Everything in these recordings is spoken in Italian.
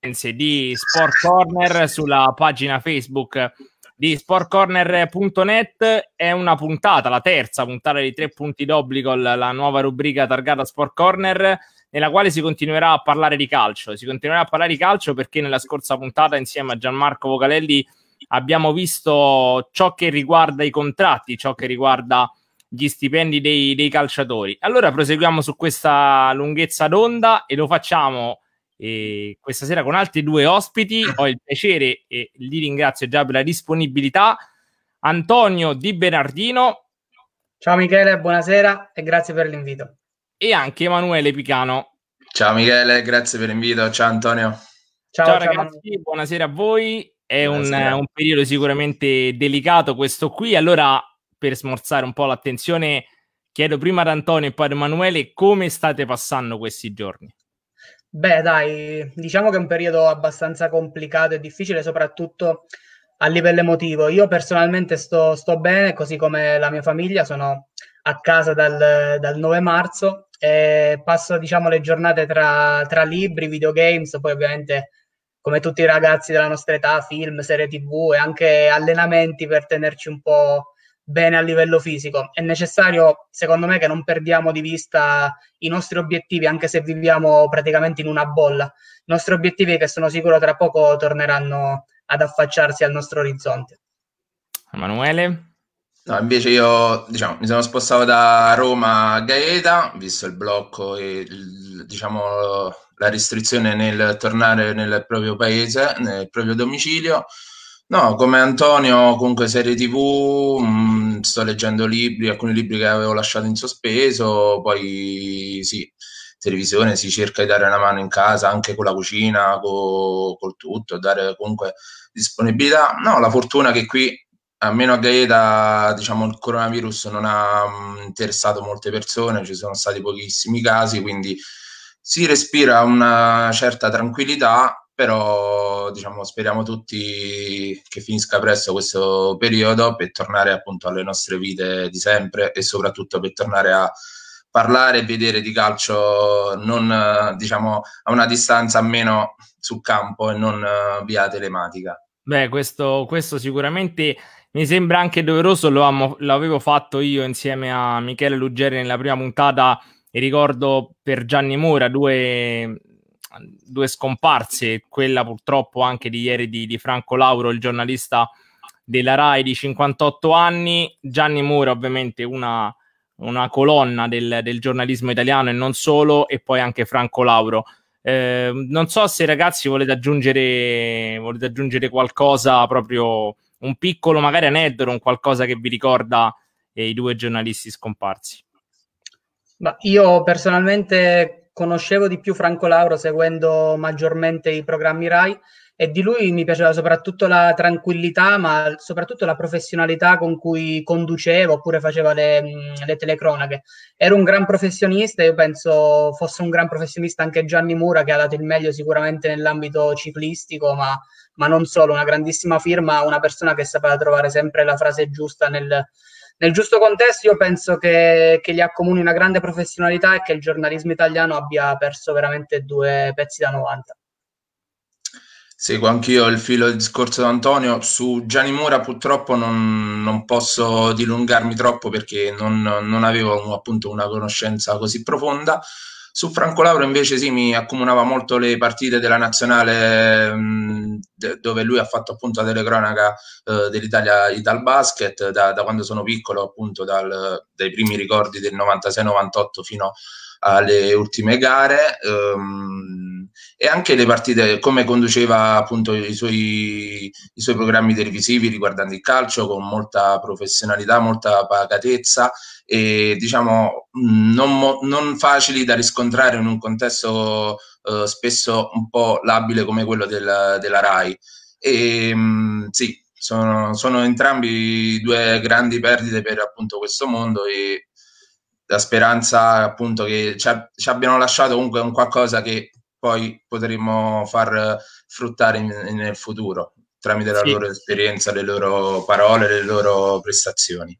di Sport Corner sulla pagina Facebook di sportcorner.net è una puntata, la terza puntata di tre punti d'obbligo, la nuova rubrica targata Sport Corner, nella quale si continuerà a parlare di calcio. Si continuerà a parlare di calcio perché nella scorsa puntata, insieme a Gianmarco Vocalelli, abbiamo visto ciò che riguarda i contratti, ciò che riguarda gli stipendi dei, dei calciatori. Allora proseguiamo su questa lunghezza d'onda e lo facciamo e questa sera con altri due ospiti. Ho il piacere e li ringrazio già per la disponibilità. Antonio Di Bernardino. Ciao Michele, buonasera e grazie per l'invito. E anche Emanuele Picano. Ciao Michele, grazie per l'invito. Ciao Antonio. Ciao, ciao ragazzi, ciao. buonasera a voi. È un, un, periodo sicuramente delicato questo qui. Allora, per smorzare un po' l'attenzione, chiedo prima ad Antonio e poi ad Emanuele come state passando questi giorni. Beh, dai, diciamo che è un periodo abbastanza complicato e difficile, soprattutto a livello emotivo. Io personalmente sto, sto bene, così come la mia famiglia, sono a casa dal, dal 9 marzo e passo, diciamo, le giornate tra, tra libri, videogames, poi ovviamente come tutti i ragazzi della nostra età, film, serie tv e anche allenamenti per tenerci un po' bene a livello fisico. È necessario, secondo me, che non perdiamo di vista i nostri obiettivi, anche se viviamo praticamente in una bolla. I nostri obiettivi, che sono sicuro tra poco torneranno ad affacciarsi al nostro orizzonte. Emanuele? No, invece io diciamo, mi sono spostato da Roma a Gaeta, visto il blocco e il, diciamo, la restrizione nel tornare nel proprio paese, nel proprio domicilio. No, come Antonio, comunque serie TV, mh, mm, sto leggendo libri, alcuni libri che avevo lasciato in sospeso, poi sì, televisione si cerca di dare una mano in casa anche con la cucina, co, col tutto, dare comunque disponibilità. No, la fortuna che qui, almeno a Gaeta, diciamo, il coronavirus non ha mm, interessato molte persone, ci sono stati pochissimi casi, quindi si respira una certa tranquillità però diciamo speriamo tutti che finisca presto questo periodo per tornare appunto alle nostre vite di sempre e soprattutto per tornare a parlare e vedere di calcio non diciamo a una distanza meno sul campo e non via telematica. Beh, questo, questo sicuramente mi sembra anche doveroso, lo, amo, lo avevo fatto io insieme a Michele Luggeri nella prima puntata e ricordo per Gianni Mura due due scomparse, quella purtroppo anche di ieri di, di Franco Lauro, il giornalista della RAI di 58 anni, Gianni Mura ovviamente una, una colonna del, del, giornalismo italiano e non solo, e poi anche Franco Lauro. Eh, non so se ragazzi volete aggiungere, volete aggiungere qualcosa, proprio un piccolo magari aneddoto, un qualcosa che vi ricorda eh, i due giornalisti scomparsi. Ma io personalmente conoscevo di più Franco Lauro seguendo maggiormente i programmi RAI e di lui mi piaceva soprattutto la tranquillità, ma soprattutto la professionalità con cui conduceva oppure faceva le, le telecronache. Era un gran professionista, io penso fosse un gran professionista anche Gianni Mura che ha dato il meglio sicuramente nell'ambito ciclistico, ma, ma non solo, una grandissima firma, una persona che sapeva trovare sempre la frase giusta nel, nel giusto contesto io penso che, che gli accomuni una grande professionalità e che il giornalismo italiano abbia perso veramente due pezzi da 90. Seguo anch'io il filo del discorso di Antonio. Su Gianni Mura purtroppo non, non posso dilungarmi troppo perché non, non avevo appunto una conoscenza così profonda. Su Franco Lauro invece sì, mi accomunava molto le partite della nazionale mh, de- dove lui ha fatto appunto la telecronaca eh, dell'Italia Ital Basket da, da, quando sono piccolo, appunto dal, dai primi ricordi del 96-98 fino alle ultime gare um, e anche le partite come conduceva appunto i suoi, i suoi programmi televisivi riguardanti il calcio con molta professionalità, molta pacatezza e diciamo non, non facili da riscontrare in un contesto eh, spesso un po' labile come quello del, della RAI. E mh, sì, sono, sono, entrambi due grandi perdite per appunto questo mondo e la speranza appunto che ci, ci abbiano lasciato comunque un qualcosa che poi potremo far fruttare in, nel futuro tramite la sì. loro esperienza, le loro parole, le loro prestazioni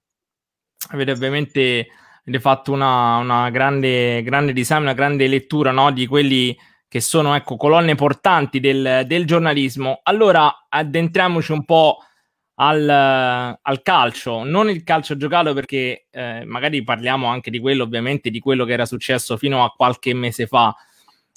avete ovviamente avete fatto una, una grande, grande design, una grande lettura no? di quelli che sono ecco, colonne portanti del, del giornalismo. Allora addentriamoci un po' al, al, calcio, non il calcio giocato perché eh, magari parliamo anche di quello, ovviamente, di quello che era successo fino a qualche mese fa.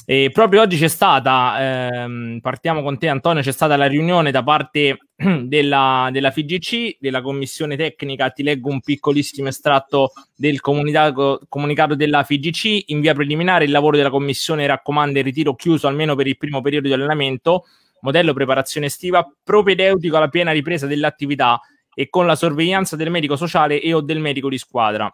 E proprio oggi c'è stata, ehm, partiamo con te Antonio, c'è stata la riunione da parte della, della FIGC, della commissione tecnica, ti leggo un piccolissimo estratto del comunicato, comunicato della FIGC, in via preliminare il lavoro della commissione raccomanda il ritiro chiuso almeno per il primo periodo di allenamento, modello preparazione estiva, propedeutico alla piena ripresa dell'attività e con la sorveglianza del medico sociale e o del medico di squadra.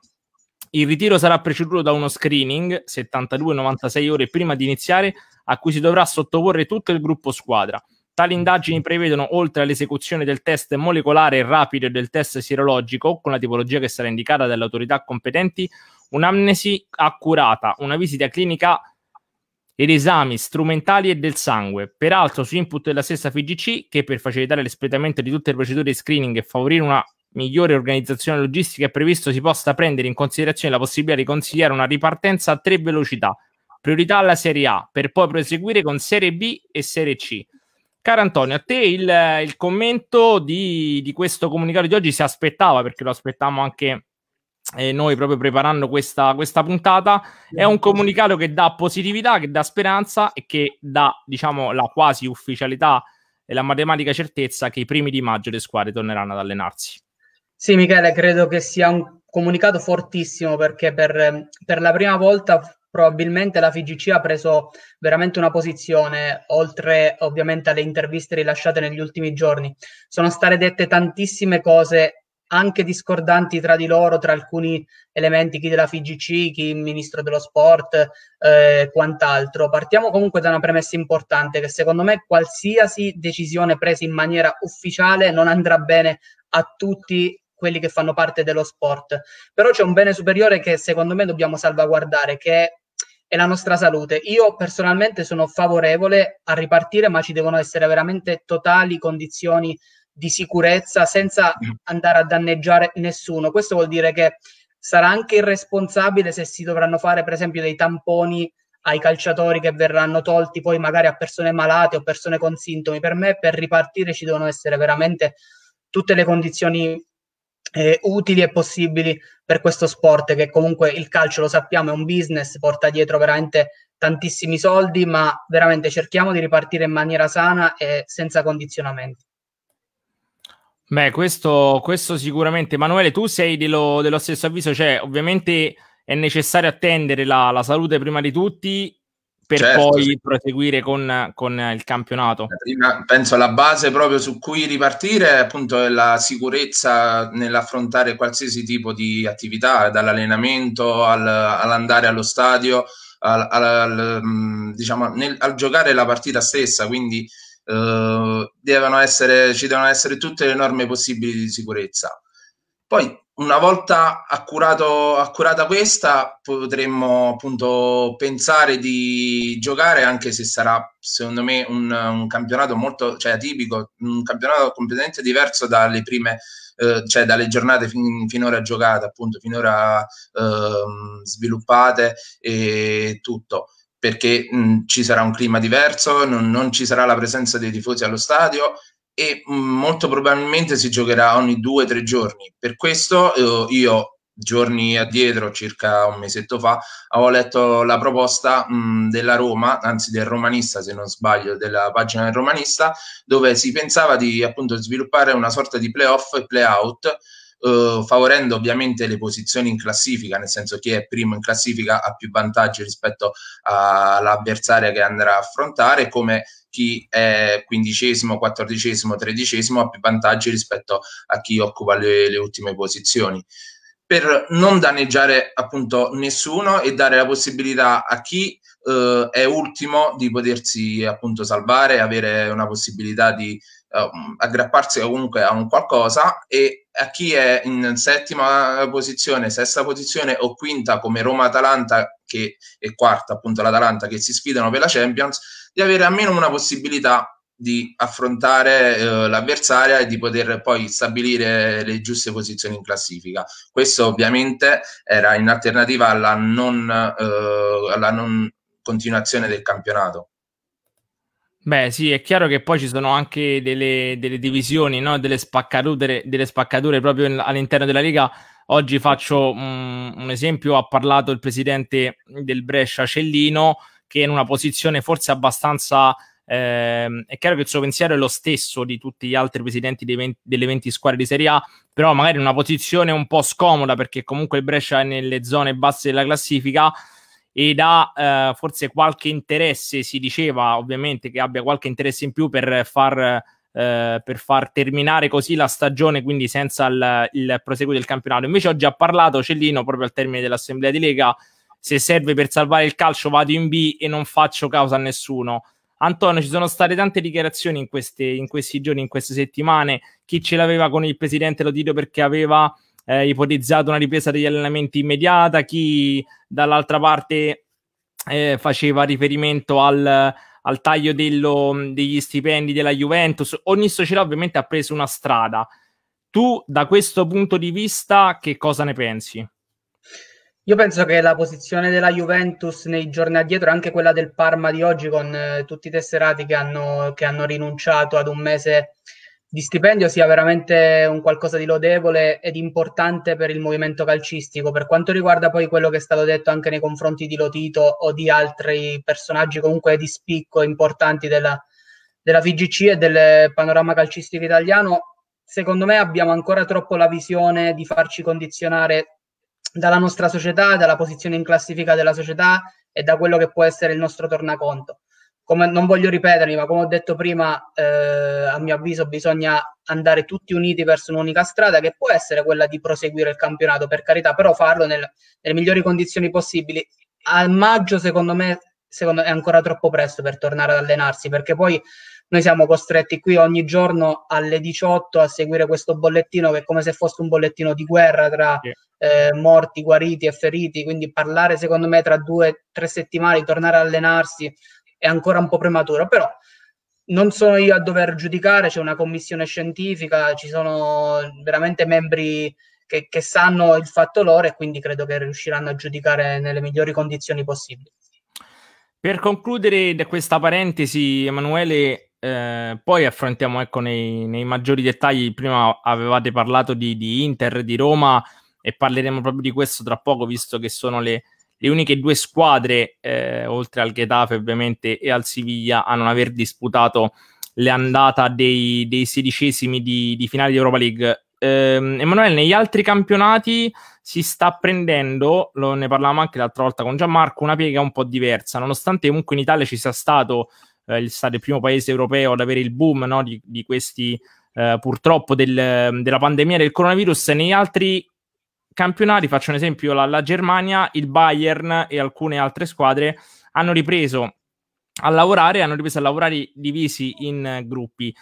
Il ritiro sarà preceduto da uno screening 72-96 ore prima di iniziare, a cui si dovrà sottoporre tutto il gruppo squadra. Tali indagini prevedono, oltre all'esecuzione del test molecolare rapido e del test sierologico, con la tipologia che sarà indicata dalle autorità competenti, un'amnesi accurata, una visita clinica ed esami strumentali e del sangue. Peraltro, su input della stessa FIGC, che per facilitare l'espletamento di tutte le procedure di screening e favorire una migliore organizzazione logistica è previsto si possa prendere in considerazione la possibilità di consigliare una ripartenza a tre velocità, priorità alla Serie A, per poi proseguire con Serie B e Serie C. Caro Antonio, a te il, il commento di, di, questo comunicato di oggi si aspettava, perché lo aspettavamo anche eh, noi proprio preparando questa, questa puntata, è un comunicato che dà positività, che dà speranza e che dà, diciamo, la quasi ufficialità e la matematica certezza che i primi di maggio le squadre torneranno ad allenarsi. Sì, Michele, credo che sia un comunicato fortissimo perché per, per la prima volta probabilmente la FIGC ha preso veramente una posizione, oltre ovviamente alle interviste rilasciate negli ultimi giorni. Sono state dette tantissime cose anche discordanti tra di loro, tra alcuni elementi, chi della FIGC, chi il ministro dello sport, eh, quant'altro. Partiamo comunque da una premessa importante, che secondo me qualsiasi decisione presa in maniera ufficiale non andrà bene a tutti quelli che fanno parte dello sport. Però c'è un bene superiore che secondo me dobbiamo salvaguardare, che è la nostra salute. Io personalmente sono favorevole a ripartire, ma ci devono essere veramente totali condizioni di sicurezza senza andare a danneggiare nessuno. Questo vuol dire che sarà anche irresponsabile se si dovranno fare, per esempio, dei tamponi ai calciatori che verranno tolti poi magari a persone malate o persone con sintomi. Per me, per ripartire ci devono essere veramente tutte le condizioni eh, utili e possibili per questo sport che comunque il calcio lo sappiamo è un business, porta dietro veramente tantissimi soldi, ma veramente cerchiamo di ripartire in maniera sana e senza condizionamenti. Beh, questo, questo sicuramente. Emanuele, tu sei dello, dello, stesso avviso, cioè ovviamente è necessario attendere la, la salute prima di tutti per certo, poi sì. proseguire con, con, il campionato. Prima, penso la base proprio su cui ripartire appunto è la sicurezza nell'affrontare qualsiasi tipo di attività, dall'allenamento al, all'andare allo stadio, al, al, mm, diciamo, nel, al giocare la partita stessa, quindi eh, devono essere, ci devono essere tutte le norme possibili di sicurezza. Poi una volta accurato, accurata questa, potremmo appunto pensare di giocare, anche se sarà secondo me un, un campionato molto cioè, atipico, un campionato completamente diverso dalle prime, eh, cioè dalle giornate fin, finora giocate, appunto, finora eh, sviluppate e tutto. Perché mh, ci sarà un clima diverso, non, non, ci sarà la presenza dei tifosi allo stadio e molto probabilmente si giocherà ogni due o tre giorni. Per questo eh, io giorni addietro, circa un mesetto fa, avevo letto la proposta mh, della Roma, anzi del romanista se non sbaglio, della pagina del romanista, dove si pensava di appunto sviluppare una sorta di playoff e playout Uh, favorendo ovviamente le posizioni in classifica, nel senso chi è primo in classifica ha più vantaggi rispetto all'avversaria che andrà a affrontare, come chi è quindicesimo, quattordicesimo, tredicesimo ha più vantaggi rispetto a chi occupa le, le ultime posizioni. Per non danneggiare appunto nessuno e dare la possibilità a chi uh, è ultimo di potersi appunto salvare, avere una possibilità di uh, aggrapparsi comunque a un qualcosa e a chi è in settima posizione, sesta posizione o quinta come Roma-Atalanta è quarta appunto l'Atalanta che si sfidano per la Champions di avere almeno una possibilità di affrontare eh, l'avversaria e di poter poi stabilire le giuste posizioni in classifica. Questo ovviamente era in alternativa alla non, eh, alla non continuazione del campionato. Beh, sì, è chiaro che poi ci sono anche delle, delle divisioni, no? delle, spaccature, delle spaccature proprio all'interno della Lega. Oggi faccio um, un esempio, ha parlato il presidente del Brescia Cellino, che è in una posizione forse abbastanza... Eh, è chiaro che il suo pensiero è lo stesso di tutti gli altri presidenti 20, delle 20 squadre di Serie A, però magari in una posizione un po' scomoda perché comunque il Brescia è nelle zone basse della classifica ed ha eh, forse qualche interesse, si diceva ovviamente che abbia qualche interesse in più per far, eh, per far terminare così la stagione, quindi senza il, il proseguo del campionato. Invece oggi ha parlato Cellino proprio al termine dell'assemblea di Lega, se serve per salvare il calcio vado in B e non faccio causa a nessuno. Antonio, ci sono state tante dichiarazioni in, queste, in questi giorni, in queste settimane. Chi ce l'aveva con il presidente lo dico perché aveva eh, ipotizzato una ripresa degli allenamenti immediata, chi dall'altra parte eh, faceva riferimento al, al taglio dello, degli stipendi della Juventus. Ogni società ovviamente ha preso una strada. Tu da questo punto di vista che cosa ne pensi? Io penso che la posizione della Juventus nei giorni addietro, anche quella del Parma di oggi, con eh, tutti i tesserati che hanno, che hanno rinunciato ad un mese di stipendio sia veramente un qualcosa di lodevole ed importante per il movimento calcistico. Per quanto riguarda poi quello che è stato detto anche nei confronti di Lotito o di altri personaggi comunque di spicco importanti della, della VGC e del panorama calcistico italiano, secondo me abbiamo ancora troppo la visione di farci condizionare dalla nostra società, dalla posizione in classifica della società e da quello che può essere il nostro tornaconto come non voglio ripetermi, ma come ho detto prima, eh, a mio avviso bisogna andare tutti uniti verso un'unica strada che può essere quella di proseguire il campionato, per carità, però farlo nel, nelle migliori condizioni possibili. A maggio, secondo me, secondo, è ancora troppo presto per tornare ad allenarsi, perché poi noi siamo costretti qui ogni giorno alle 18 a seguire questo bollettino che è come se fosse un bollettino di guerra tra eh, morti, guariti e feriti, quindi parlare secondo me tra due o tre settimane, tornare ad allenarsi è ancora un po' prematuro, però non sono io a dover giudicare, c'è una commissione scientifica, ci sono veramente membri che, che sanno il fatto loro e quindi credo che riusciranno a giudicare nelle migliori condizioni possibili. Per concludere questa parentesi, Emanuele, eh, poi affrontiamo ecco, nei, nei, maggiori dettagli. Prima avevate parlato di, di, Inter, di Roma e parleremo proprio di questo tra poco, visto che sono le, le uniche due squadre, eh, oltre al Getafe ovviamente e al Siviglia, a non aver disputato l'andata dei, dei sedicesimi di, di finale di Europa League. Eh, Emanuele, negli altri campionati si sta prendendo, lo, ne parlavamo anche l'altra volta con Gianmarco, una piega un po' diversa, nonostante comunque in Italia ci sia stato eh, il, stato il primo paese europeo ad avere il boom no, di, di, questi, eh, purtroppo, del, della pandemia del coronavirus, negli altri campionati, faccio un esempio, la, la Germania, il Bayern e alcune altre squadre hanno ripreso a lavorare, hanno ripreso a lavorare divisi in gruppi.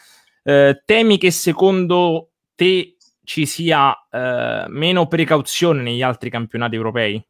Eh, temi che secondo te ci sia eh, meno precauzione negli altri campionati europei?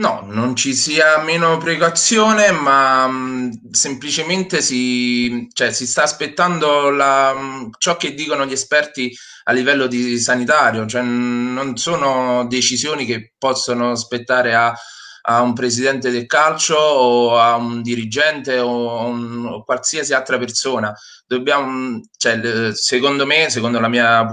No, non ci sia meno precauzione, ma mh, semplicemente si, cioè, si, sta aspettando la, mh, ciò che dicono gli esperti a livello di sanitario, cioè, non sono decisioni che possono aspettare a, a, un presidente del calcio o a un dirigente o a un, o qualsiasi altra persona. Dobbiamo, cioè, secondo me, secondo, la mia,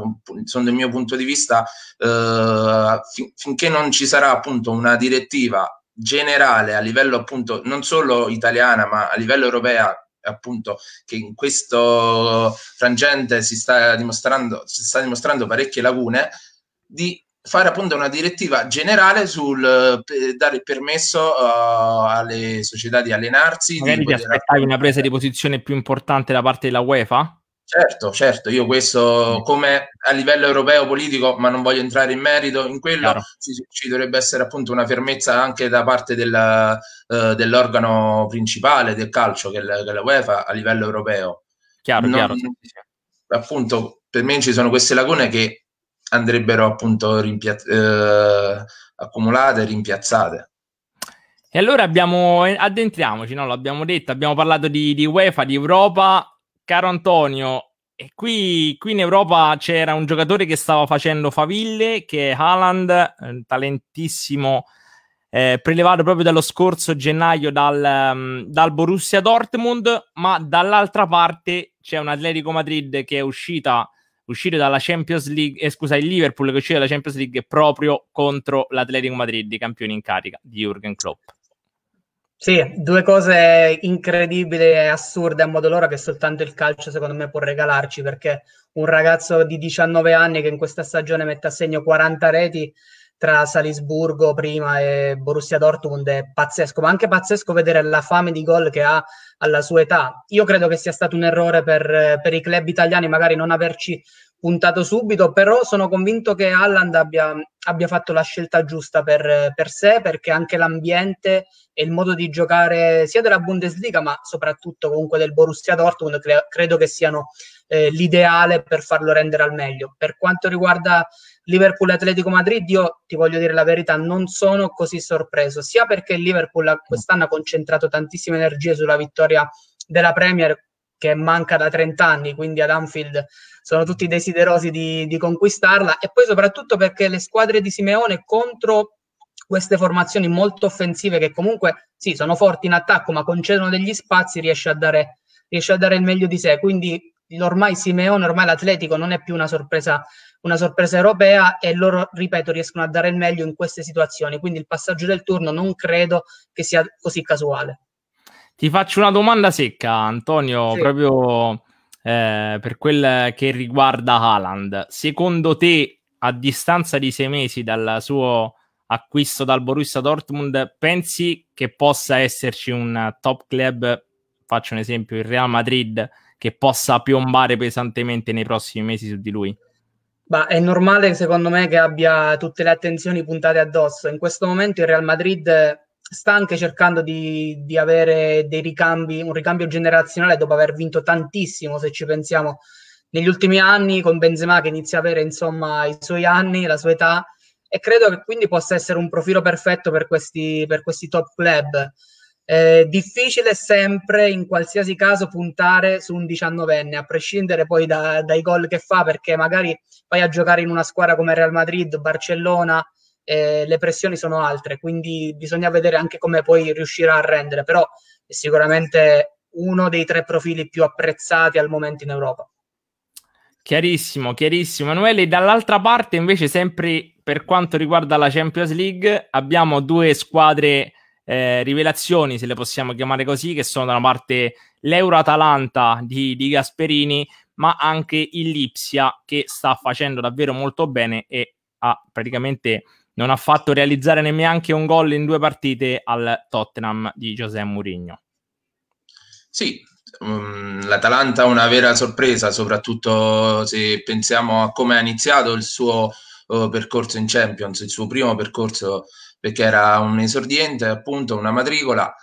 secondo il mio punto di vista, eh, fin- finché non ci sarà appunto una direttiva generale a livello appunto non solo italiana ma a livello europea appunto che in questo frangente si sta dimostrando, si sta dimostrando parecchie lacune di fare appunto una direttiva generale sul eh, dare il permesso uh, alle società di allenarsi. Magari di ti aspettavi una presa di posizione più importante da parte della UEFA? Certo, certo, io questo come a livello europeo politico, ma non voglio entrare in merito in quello, ci, ci, dovrebbe essere appunto una fermezza anche da parte della, uh, dell'organo principale del calcio, che è, la, che è la UEFA, a livello europeo. Chiaro, non, chiaro. Appunto, per me ci sono queste lacune che andrebbero appunto rimpia- eh, accumulate rimpiazzate. E allora abbiamo, addentriamoci, no? l'abbiamo detto, abbiamo parlato di, di UEFA, di Europa, caro Antonio, e qui, qui, in Europa c'era un giocatore che stava facendo faville, che è Haaland, un talentissimo eh, prelevato proprio dallo scorso gennaio dal, um, dal, Borussia Dortmund, ma dall'altra parte c'è un Atletico Madrid che è uscita, uscito dalla Champions League, eh, scusa, il Liverpool che uscito dalla Champions League proprio contro l'Atletico Madrid, i campioni in carica di Jürgen Klopp. Sì, due cose incredibili e assurde a modo loro che soltanto il calcio secondo me può regalarci perché un ragazzo di 19 anni che in questa stagione mette a segno 40 reti tra Salisburgo prima e Borussia Dortmund è pazzesco, ma anche pazzesco vedere la fame di gol che ha alla sua età. Io credo che sia stato un errore per, per i club italiani magari non averci puntato subito, però sono convinto che Alland abbia, abbia fatto la scelta giusta per, per, sé, perché anche l'ambiente e il modo di giocare sia della Bundesliga, ma soprattutto comunque del Borussia Dortmund, cre- credo che siano eh, l'ideale per farlo rendere al meglio. Per quanto riguarda Liverpool e Atletico Madrid, io ti voglio dire la verità, non sono così sorpreso, sia perché il Liverpool quest'anno ha concentrato tantissime energie sulla vittoria della Premier che manca da 30 anni, quindi ad Anfield sono tutti desiderosi di, di conquistarla, e poi soprattutto perché le squadre di Simeone contro queste formazioni molto offensive che comunque sì, sono forti in attacco, ma concedono degli spazi, riesce a dare, riesce a dare il meglio di sé. Quindi ormai Simeone, ormai l'Atletico non è più una sorpresa, una sorpresa europea e loro, ripeto, riescono a dare il meglio in queste situazioni. Quindi il passaggio del turno non credo che sia così casuale. Ti faccio una domanda secca, Antonio, sì. proprio eh, per quel che riguarda Haaland. Secondo te, a distanza di sei mesi dal suo acquisto dal Borussia Dortmund, pensi che possa esserci un top club, faccio un esempio, il Real Madrid, che possa piombare pesantemente nei prossimi mesi su di lui? Bah, è normale secondo me che abbia tutte le attenzioni puntate addosso. In questo momento il Real Madrid sta anche cercando di, di, avere dei ricambi, un ricambio generazionale dopo aver vinto tantissimo, se ci pensiamo, negli ultimi anni con Benzema che inizia a avere insomma i suoi anni, la sua età e credo che quindi possa essere un profilo perfetto per questi, per questi top club. Eh, difficile sempre in qualsiasi caso puntare su un diciannovenne, a prescindere poi da, dai gol che fa, perché magari vai a giocare in una squadra come Real Madrid, Barcellona, eh, le pressioni sono altre, quindi bisogna vedere anche come poi riuscirà a rendere, però è sicuramente uno dei tre profili più apprezzati al momento in Europa. Chiarissimo, chiarissimo. Emanuele, dall'altra parte invece sempre per quanto riguarda la Champions League abbiamo due squadre eh, rivelazioni, se le possiamo chiamare così, che sono da una parte l'Euro-Atalanta di, di Gasperini, ma anche il Lipsia che sta facendo davvero molto bene e ha praticamente non ha fatto realizzare neanche un gol in due partite al Tottenham di José Mourinho. Sì, um, l'Atalanta è una vera sorpresa, soprattutto se pensiamo a come ha iniziato il suo uh, percorso in Champions, il suo primo percorso perché era un esordiente, appunto una matricola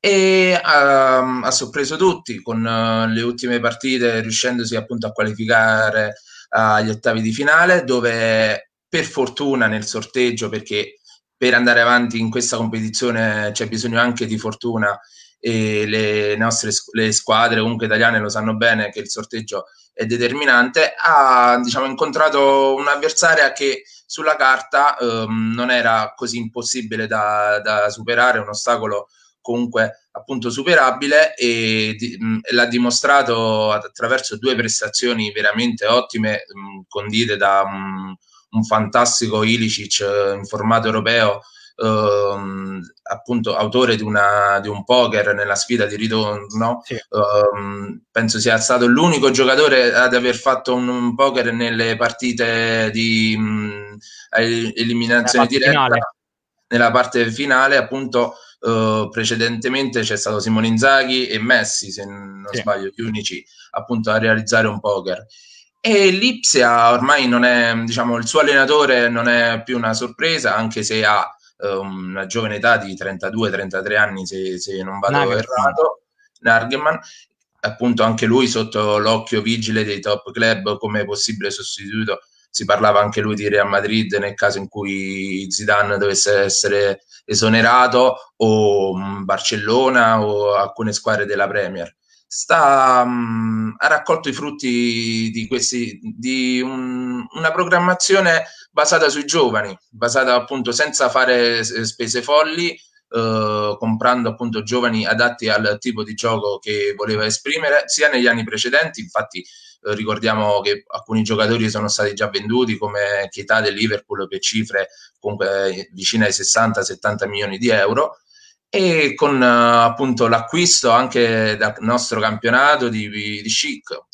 e uh, ha sorpreso tutti con uh, le ultime partite riuscendosi appunto a qualificare agli ottavi di finale dove per fortuna nel sorteggio, perché per andare avanti in questa competizione c'è bisogno anche di fortuna e le nostre le squadre comunque italiane lo sanno bene che il sorteggio è determinante, ha diciamo, incontrato un'avversaria che sulla carta ehm, non era così impossibile da, da, superare, un ostacolo comunque appunto superabile e, di, mh, l'ha dimostrato attraverso due prestazioni veramente ottime, mh, condite da un un fantastico Ilicic eh, in formato europeo, ehm, appunto autore di, una, di, un poker nella sfida di ritorno. Sì. Ehm, penso sia stato l'unico giocatore ad aver fatto un, un poker nelle partite di mh, eliminazione diretta. Finale. Nella parte finale, appunto, Uh, precedentemente c'è stato Simone Inzaghi e Messi, se non sì. sbaglio, gli unici appunto a realizzare un poker. E l'Ipsia ormai non è, diciamo, il suo allenatore non è più una sorpresa, anche se ha una giovane età di 32-33 anni, se, se, non vado Nagelsmann. errato, Nargeman, appunto anche lui sotto l'occhio vigile dei top club come possibile sostituto. Si parlava anche lui di Real Madrid nel caso in cui Zidane dovesse essere esonerato o Barcellona o alcune squadre della Premier sta, mh, ha raccolto i frutti di, questi, di un, una programmazione basata sui giovani, basata appunto senza fare spese folli, eh, comprando appunto giovani adatti al tipo di gioco che voleva esprimere, sia negli anni precedenti, infatti eh, ricordiamo che alcuni giocatori sono stati già venduti come Chietà del Liverpool per cifre comunque vicine ai 60-70 milioni di euro, e con uh, appunto l'acquisto anche dal nostro campionato di, di Chic,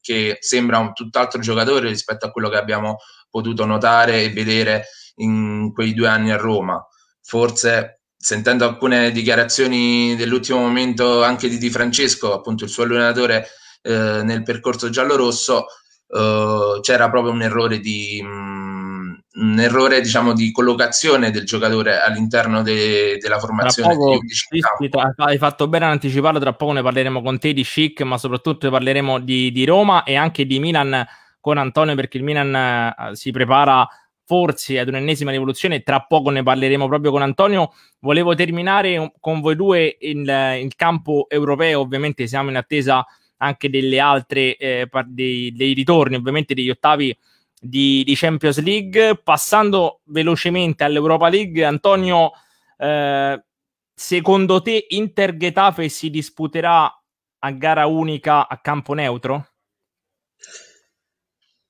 che sembra un tutt'altro giocatore rispetto a quello che abbiamo potuto notare e vedere in quei due anni a Roma. Forse sentendo alcune dichiarazioni dell'ultimo momento anche di Di Francesco, appunto il suo allenatore eh, nel percorso giallo-rosso, eh, c'era proprio un errore di... Mh, un errore diciamo di collocazione del giocatore all'interno de- della formazione poco, hai fatto bene ad anticiparlo tra poco ne parleremo con te di Chic ma soprattutto parleremo di, di Roma e anche di Milan con Antonio perché il Milan uh, si prepara forse ad un'ennesima rivoluzione. Tra poco ne parleremo proprio con Antonio. Volevo terminare con voi due il, il campo europeo. Ovviamente siamo in attesa anche delle altre eh, dei, dei ritorni ovviamente degli ottavi di, di Champions League. Passando velocemente all'Europa League, Antonio, eh, secondo te Inter Getafe si disputerà a gara unica a campo neutro?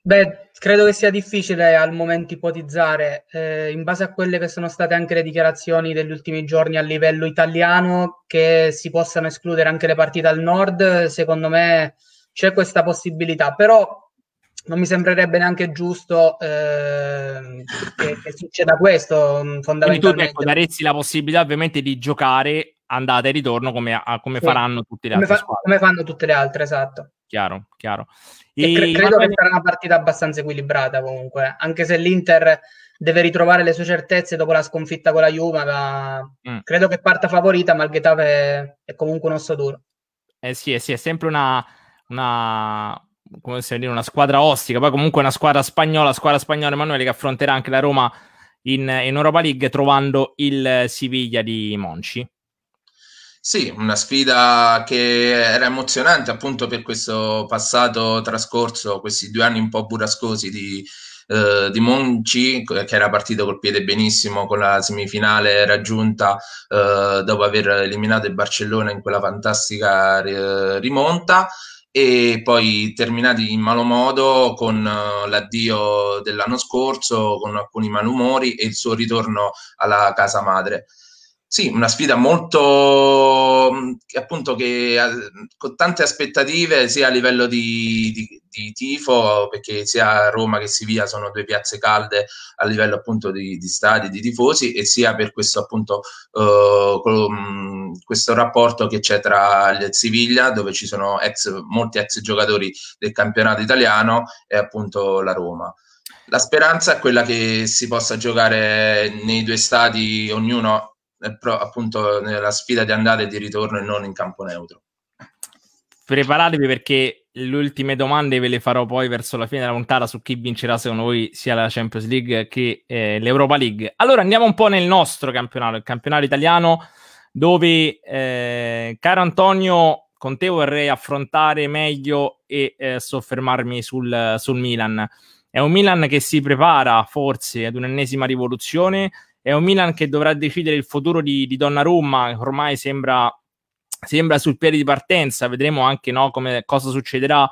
Beh, credo che sia difficile al momento ipotizzare, eh, in base a quelle che sono state anche le dichiarazioni degli ultimi giorni a livello italiano, che si possano escludere anche le partite al nord, secondo me c'è questa possibilità, però non mi sembrerebbe neanche giusto eh, che, che, succeda questo fondamentalmente. Quindi tu ecco, daresti la possibilità ovviamente di giocare andata e ritorno come, a, come sì. faranno tutte le altre come fa, come fanno tutte le altre, esatto. Chiaro, chiaro. E cre- credo che sarà una partita abbastanza equilibrata comunque, anche se l'Inter deve ritrovare le sue certezze dopo la sconfitta con la Juve, ma mm. credo che parta favorita, ma il Getafe è comunque un osso duro. Eh sì, eh sì è sempre una, una come si dire, una squadra ostica, poi comunque una squadra spagnola, squadra spagnola Emanuele che affronterà anche la Roma in, in Europa League trovando il Siviglia di Monci. Sì, una sfida che era emozionante appunto per questo passato trascorso, questi due anni un po' burrascosi di, eh, di Monci, che era partito col piede benissimo con la semifinale raggiunta eh, dopo aver eliminato il Barcellona in quella fantastica eh, rimonta e poi terminati in malo modo con uh, l'addio dell'anno scorso, con alcuni malumori e il suo ritorno alla casa madre. Sì, una sfida molto mm, appunto che con tante aspettative sia a livello di, di, di, tifo, perché sia Roma che Siviglia sono due piazze calde a livello appunto di, di stadi, di tifosi, e sia per questo appunto uh, questo rapporto che c'è tra il Siviglia, dove ci sono ex, molti ex giocatori del campionato italiano, e appunto la Roma. La speranza è quella che si possa giocare nei due stati, ognuno appunto nella sfida di andata e di ritorno e non in campo neutro. Preparatevi perché le ultime domande ve le farò poi verso la fine della puntata su chi vincerà secondo voi sia la Champions League che eh, l'Europa League. Allora andiamo un po' nel nostro campionato, il campionato italiano, dove eh, caro Antonio, con te vorrei affrontare meglio e eh, soffermarmi sul, sul Milan. È un Milan che si prepara forse ad un'ennesima rivoluzione è un Milan che dovrà decidere il futuro di, di Donnarumma, ormai sembra, sembra sul piede di partenza, vedremo anche no, come, cosa succederà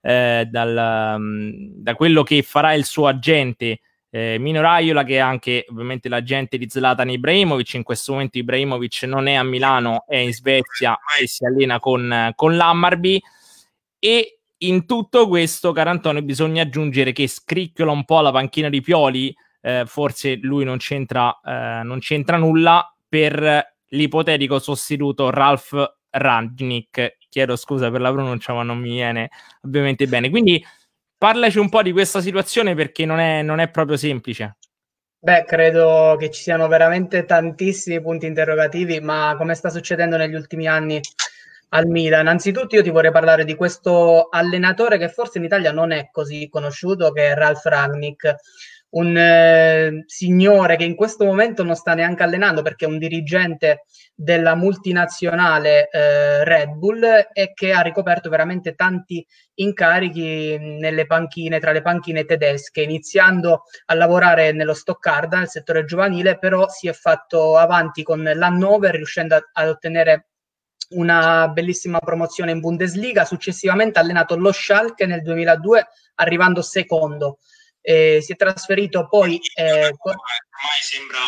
eh, dal, um, da quello che farà il suo agente eh, Mino Raiola, che è anche ovviamente l'agente di Zlatan Ibrahimovic. In questo momento Ibrahimovic non è a Milano, è in Svezia e si allena con, con l'Ammarby. E in tutto questo, caro Antonio, bisogna aggiungere che scricchiola un po' la panchina di Pioli eh, forse lui non c'entra, eh, non c'entra nulla per l'ipotetico sostituto Ralph Rangnick. Chiedo scusa per la pronuncia, ma non mi viene ovviamente bene. Quindi parlaci un po' di questa situazione perché non è, non è proprio semplice. Beh, credo che ci siano veramente tantissimi punti interrogativi, ma come sta succedendo negli ultimi anni al Milan. Innanzitutto io ti vorrei parlare di questo allenatore che forse in Italia non è così conosciuto, che è Ralph Rangnick un eh, signore che in questo momento non sta neanche allenando perché è un dirigente della multinazionale eh, Red Bull e che ha ricoperto veramente tanti incarichi nelle panchine, tra le panchine tedesche, iniziando a lavorare nello Stoccarda, nel settore giovanile, però si è fatto avanti con l'Hannover, riuscendo ad ottenere una bellissima promozione in Bundesliga, successivamente ha allenato lo Schalke nel 2002 arrivando secondo eh, si è trasferito poi... Eh, ormai sembra,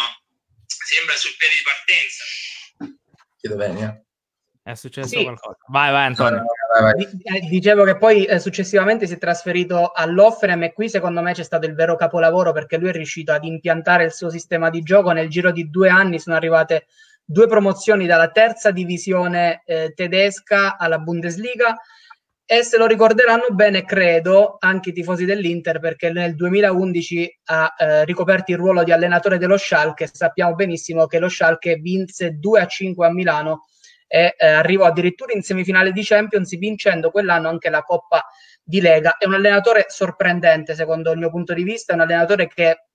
sembra sul piede di partenza. Chiedo bene, eh. È successo sì. qualcosa. Vai, vai Antonio. Vai, vai. Eh, dicevo che poi eh, successivamente si è trasferito all'Offenheim e qui secondo me c'è stato il vero capolavoro perché lui è riuscito ad impiantare il suo sistema di gioco. Nel giro di due anni sono arrivate due promozioni dalla terza divisione eh, tedesca alla Bundesliga e se lo ricorderanno bene, credo, anche i tifosi dell'Inter, perché nel 2011 ha eh, ricoperto il ruolo di allenatore dello Schalke. Sappiamo benissimo che lo Schalke vinse 2 a 5 a Milano e eh, arrivò addirittura in semifinale di Champions, vincendo quell'anno anche la Coppa di Lega. È un allenatore sorprendente, secondo il mio punto di vista, è un allenatore che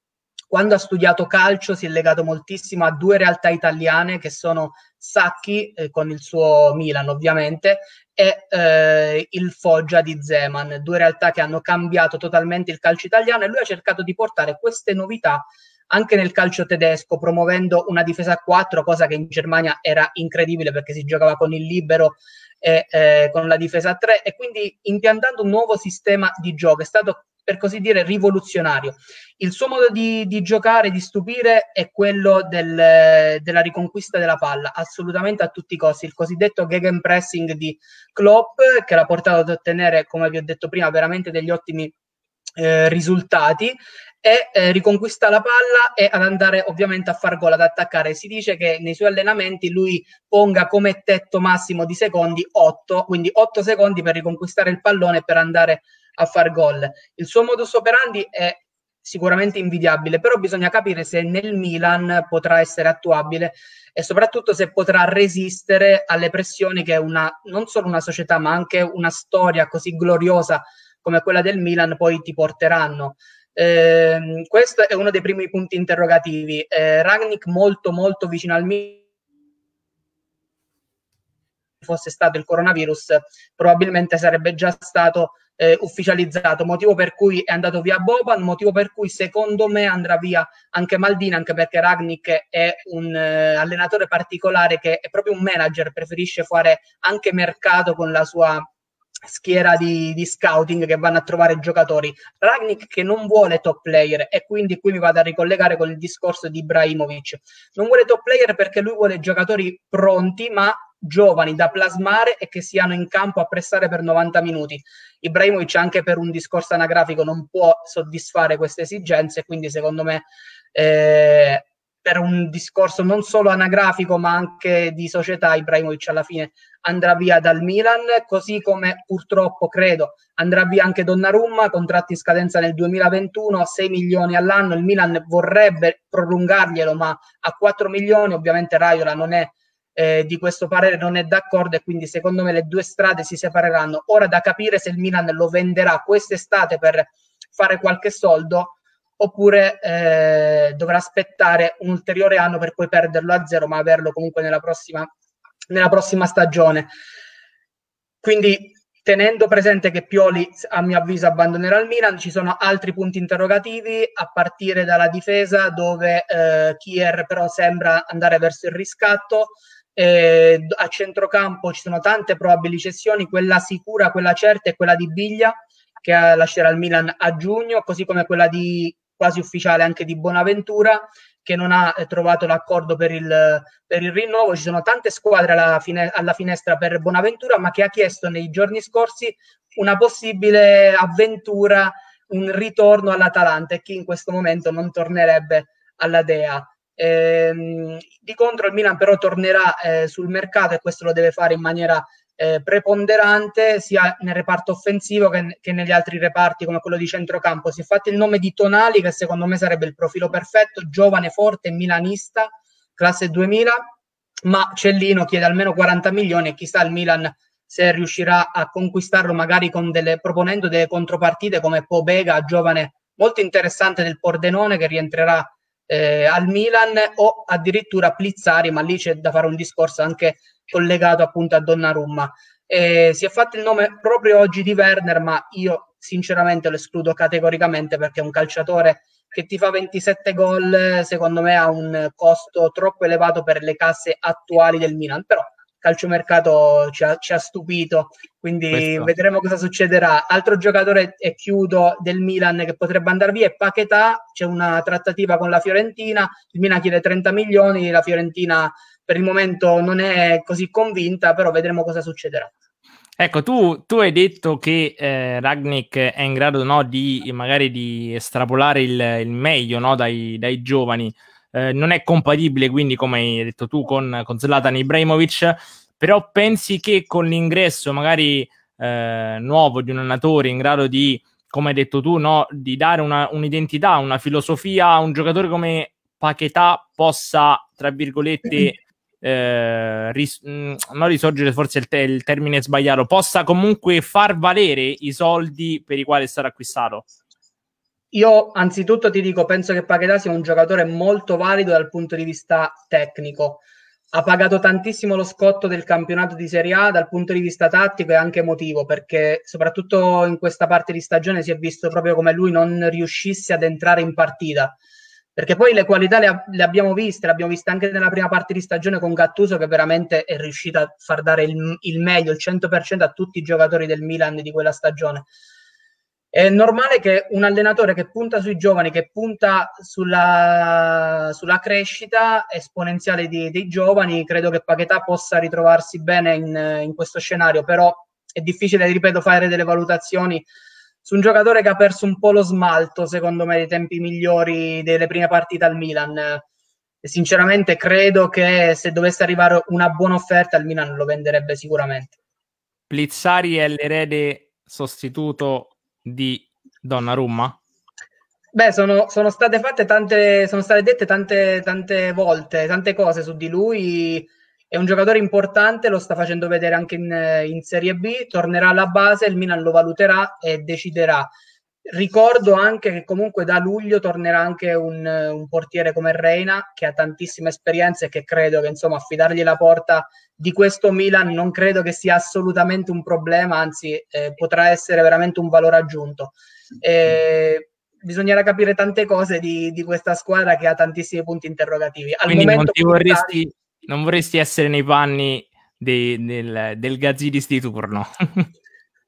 quando ha studiato calcio si è legato moltissimo a due realtà italiane che sono Sacchi eh, con il suo Milan ovviamente e eh, il Foggia di Zeman, due realtà che hanno cambiato totalmente il calcio italiano e lui ha cercato di portare queste novità anche nel calcio tedesco, promuovendo una difesa a 4, cosa che in Germania era incredibile perché si giocava con il libero e eh, con la difesa a 3 e quindi impiantando un nuovo sistema di gioco. È stato per così dire, rivoluzionario. Il suo modo di, di giocare, di stupire, è quello del, della riconquista della palla, assolutamente a tutti i costi. Il cosiddetto gegenpressing di Klopp, che l'ha portato ad ottenere, come vi ho detto prima, veramente degli ottimi eh, risultati e eh, riconquista la palla e ad andare ovviamente a far gol, ad attaccare. Si dice che nei suoi allenamenti lui ponga come tetto massimo di secondi 8, quindi 8 secondi per riconquistare il pallone e per andare a far gol. Il suo modus operandi è sicuramente invidiabile, però bisogna capire se nel Milan potrà essere attuabile e soprattutto se potrà resistere alle pressioni che una, non solo una società ma anche una storia così gloriosa come quella del Milan poi ti porteranno. Eh, questo è uno dei primi punti interrogativi. Eh, Ragnick molto molto vicino al Milan fosse stato il coronavirus probabilmente sarebbe già stato eh, ufficializzato, motivo per cui è andato via Boban, motivo per cui secondo me andrà via anche Maldini, anche perché Ragnick è un eh, allenatore particolare che è proprio un manager, preferisce fare anche mercato con la sua schiera di, di, scouting che vanno a trovare giocatori. Ragnick che non vuole top player e quindi qui mi vado a ricollegare con il discorso di Ibrahimovic. Non vuole top player perché lui vuole giocatori pronti ma giovani da plasmare e che siano in campo a pressare per 90 minuti. Ibrahimovic anche per un discorso anagrafico non può soddisfare queste esigenze, quindi secondo me eh, per un discorso non solo anagrafico ma anche di società Ibrahimovic alla fine andrà via dal Milan, così come purtroppo credo andrà via anche Donnarumma, contratti in scadenza nel 2021, 6 milioni all'anno, il Milan vorrebbe prolungarglielo ma a 4 milioni, ovviamente Raiola non è eh, di questo parere non è d'accordo e quindi secondo me le due strade si separeranno. Ora da capire se il Milan lo venderà quest'estate per fare qualche soldo oppure eh, dovrà aspettare un ulteriore anno per poi perderlo a zero ma averlo comunque nella prossima, nella prossima stagione. Quindi tenendo presente che Pioli a mio avviso abbandonerà il Milan, ci sono altri punti interrogativi a partire dalla difesa dove eh, Kier però sembra andare verso il riscatto, eh, a centrocampo ci sono tante probabili cessioni, quella sicura, quella certa è quella di Biglia che lascerà il Milan a giugno, così come quella di quasi ufficiale anche di Bonaventura che non ha eh, trovato l'accordo per il, per il, rinnovo. Ci sono tante squadre alla, fine, alla, finestra per Bonaventura, ma che ha chiesto nei giorni scorsi una possibile avventura, un ritorno all'Atalanta e chi in questo momento non tornerebbe alla Dea. Eh, di contro il Milan però tornerà eh, sul mercato e questo lo deve fare in maniera eh, preponderante sia nel reparto offensivo che, che, negli altri reparti come quello di centrocampo. Si è fatto il nome di Tonali che secondo me sarebbe il profilo perfetto, giovane, forte, milanista, classe 2000, ma Cellino chiede almeno 40 milioni e chissà il Milan se riuscirà a conquistarlo magari delle, proponendo delle contropartite come Pobega, giovane molto interessante del Pordenone che rientrerà eh, al Milan o addirittura Plizzari, ma lì c'è da fare un discorso anche collegato appunto a Donnarumma. Eh, si è fatto il nome proprio oggi di Werner, ma io sinceramente lo escludo categoricamente perché è un calciatore che ti fa 27 gol, secondo me ha un costo troppo elevato per le casse attuali del Milan, però calciomercato ci ha, ci ha stupito, quindi Questo. vedremo cosa succederà. Altro giocatore, e chiudo, del Milan che potrebbe andare via è Paquetà, c'è una trattativa con la Fiorentina, il Milan chiede 30 milioni, la Fiorentina per il momento non è così convinta, però vedremo cosa succederà. Ecco, tu, tu, hai detto che eh, Ragnick è in grado no, di magari di estrapolare il, il meglio no, dai, dai, giovani. Eh, non è compatibile quindi, come hai detto tu, con, con Zlatan Ibrahimovic, però pensi che con l'ingresso magari eh, nuovo di un allenatore in grado di, come hai detto tu, no, di dare una, un'identità, una filosofia a un giocatore come Paquetà possa, tra virgolette, eh, ris- mm, non risorgere forse il, te- il, termine sbagliato, possa comunque far valere i soldi per i quali è stato acquistato? Io anzitutto ti dico, penso che Paquetà sia un giocatore molto valido dal punto di vista tecnico. Ha pagato tantissimo lo scotto del campionato di Serie A dal punto di vista tattico e anche emotivo, perché soprattutto in questa parte di stagione si è visto proprio come lui non riuscisse ad entrare in partita perché poi le qualità le, le, abbiamo viste, le abbiamo viste anche nella prima parte di stagione con Gattuso che veramente è riuscito a far dare il, il, meglio, il 100% a tutti i giocatori del Milan di quella stagione. È normale che un allenatore che punta sui giovani, che punta sulla, sulla crescita esponenziale di, dei giovani, credo che Paquetà possa ritrovarsi bene in, in questo scenario, però è difficile, ripeto, fare delle valutazioni su un giocatore che ha perso un po' lo smalto, secondo me, dei tempi migliori delle prime partite al Milan. E sinceramente credo che se dovesse arrivare una buona offerta il Milan lo venderebbe sicuramente. Plizzari è l'erede sostituto di Donnarumma? Beh, sono, sono, state fatte tante, sono state dette tante, tante volte, tante cose su di lui è un giocatore importante, lo sta facendo vedere anche in, in, Serie B, tornerà alla base, il Milan lo valuterà e deciderà. Ricordo anche che comunque da luglio tornerà anche un, un portiere come Reina, che ha tantissime esperienze e che credo che insomma affidargli la porta di questo Milan non credo che sia assolutamente un problema, anzi eh, potrà essere veramente un valore aggiunto. Eh, bisognerà capire tante cose di, di, questa squadra che ha tantissimi punti interrogativi. Al Quindi momento non ti vorresti non vorresti essere nei panni dei, del, del Gazzidis di turno.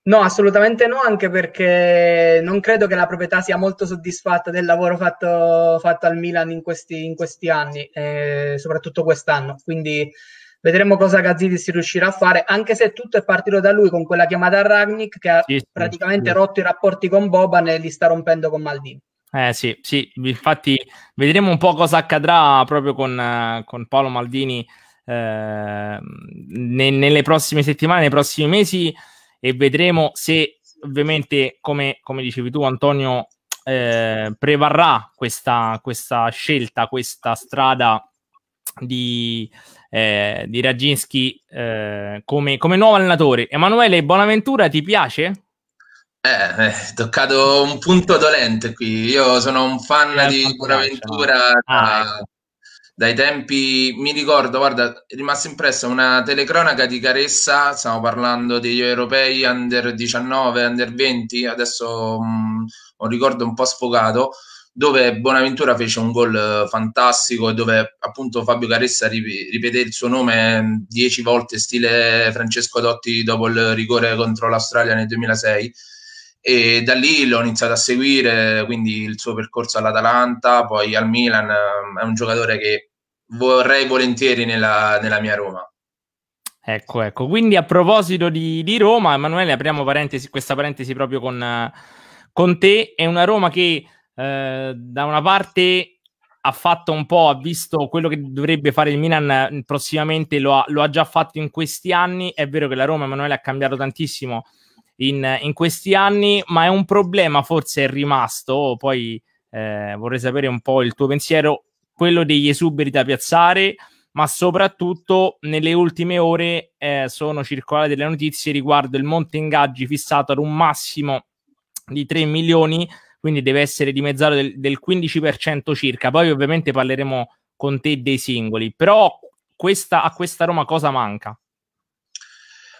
No, assolutamente no, anche perché non credo che la proprietà sia molto soddisfatta del lavoro fatto, fatto al Milan in questi, in questi anni, eh, soprattutto quest'anno. Quindi vedremo cosa Gazzidis riuscirà a fare, anche se tutto è partito da lui con quella chiamata a Ragnick che ha sì, praticamente sì. rotto i rapporti con Boban e li sta rompendo con Maldini. Eh sì, sì, infatti vedremo un po' cosa accadrà proprio con, con Paolo Maldini eh, ne, nelle prossime settimane, nei prossimi mesi e vedremo se ovviamente, come, come dicevi tu Antonio, eh, prevarrà questa, questa, scelta, questa strada di, eh, di Raginski eh, come, come nuovo allenatore. Emanuele Bonaventura ti piace? Eh, eh, toccato un punto dolente qui. Io sono un fan eh, di Bonaventura ah, ecco. Dai tempi. Mi ricordo, guarda, è rimasta impressa una telecronaca di Caressa. Stiamo parlando degli europei under 19, under 20. Adesso mh, mm, un ricordo un po' sfogato. Dove Bonaventura fece un gol fantastico e dove appunto Fabio Caressa ripete il suo nome dieci volte, stile Francesco Dotti dopo il rigore contro l'Australia nel 2006 e da lì l'ho iniziato a seguire, quindi il suo percorso all'Atalanta, poi al Milan, è un giocatore che vorrei volentieri nella, nella mia Roma. Ecco, ecco, quindi a proposito di, di Roma, Emanuele, apriamo parentesi, questa parentesi proprio con, con te, è una Roma che eh, da una parte ha fatto un po', ha visto quello che dovrebbe fare il Milan prossimamente, lo ha, lo ha già fatto in questi anni, è vero che la Roma, Emanuele, ha cambiato tantissimo in, in questi anni, ma è un problema, forse è rimasto, poi eh, vorrei sapere un po' il tuo pensiero, quello degli esuberi da piazzare, ma soprattutto nelle ultime ore eh, sono circolate delle notizie riguardo il monte ingaggi fissato ad un massimo di 3 milioni, quindi deve essere dimezzato del, del 15% circa. Poi ovviamente parleremo con te dei singoli, però questa, a questa Roma cosa manca?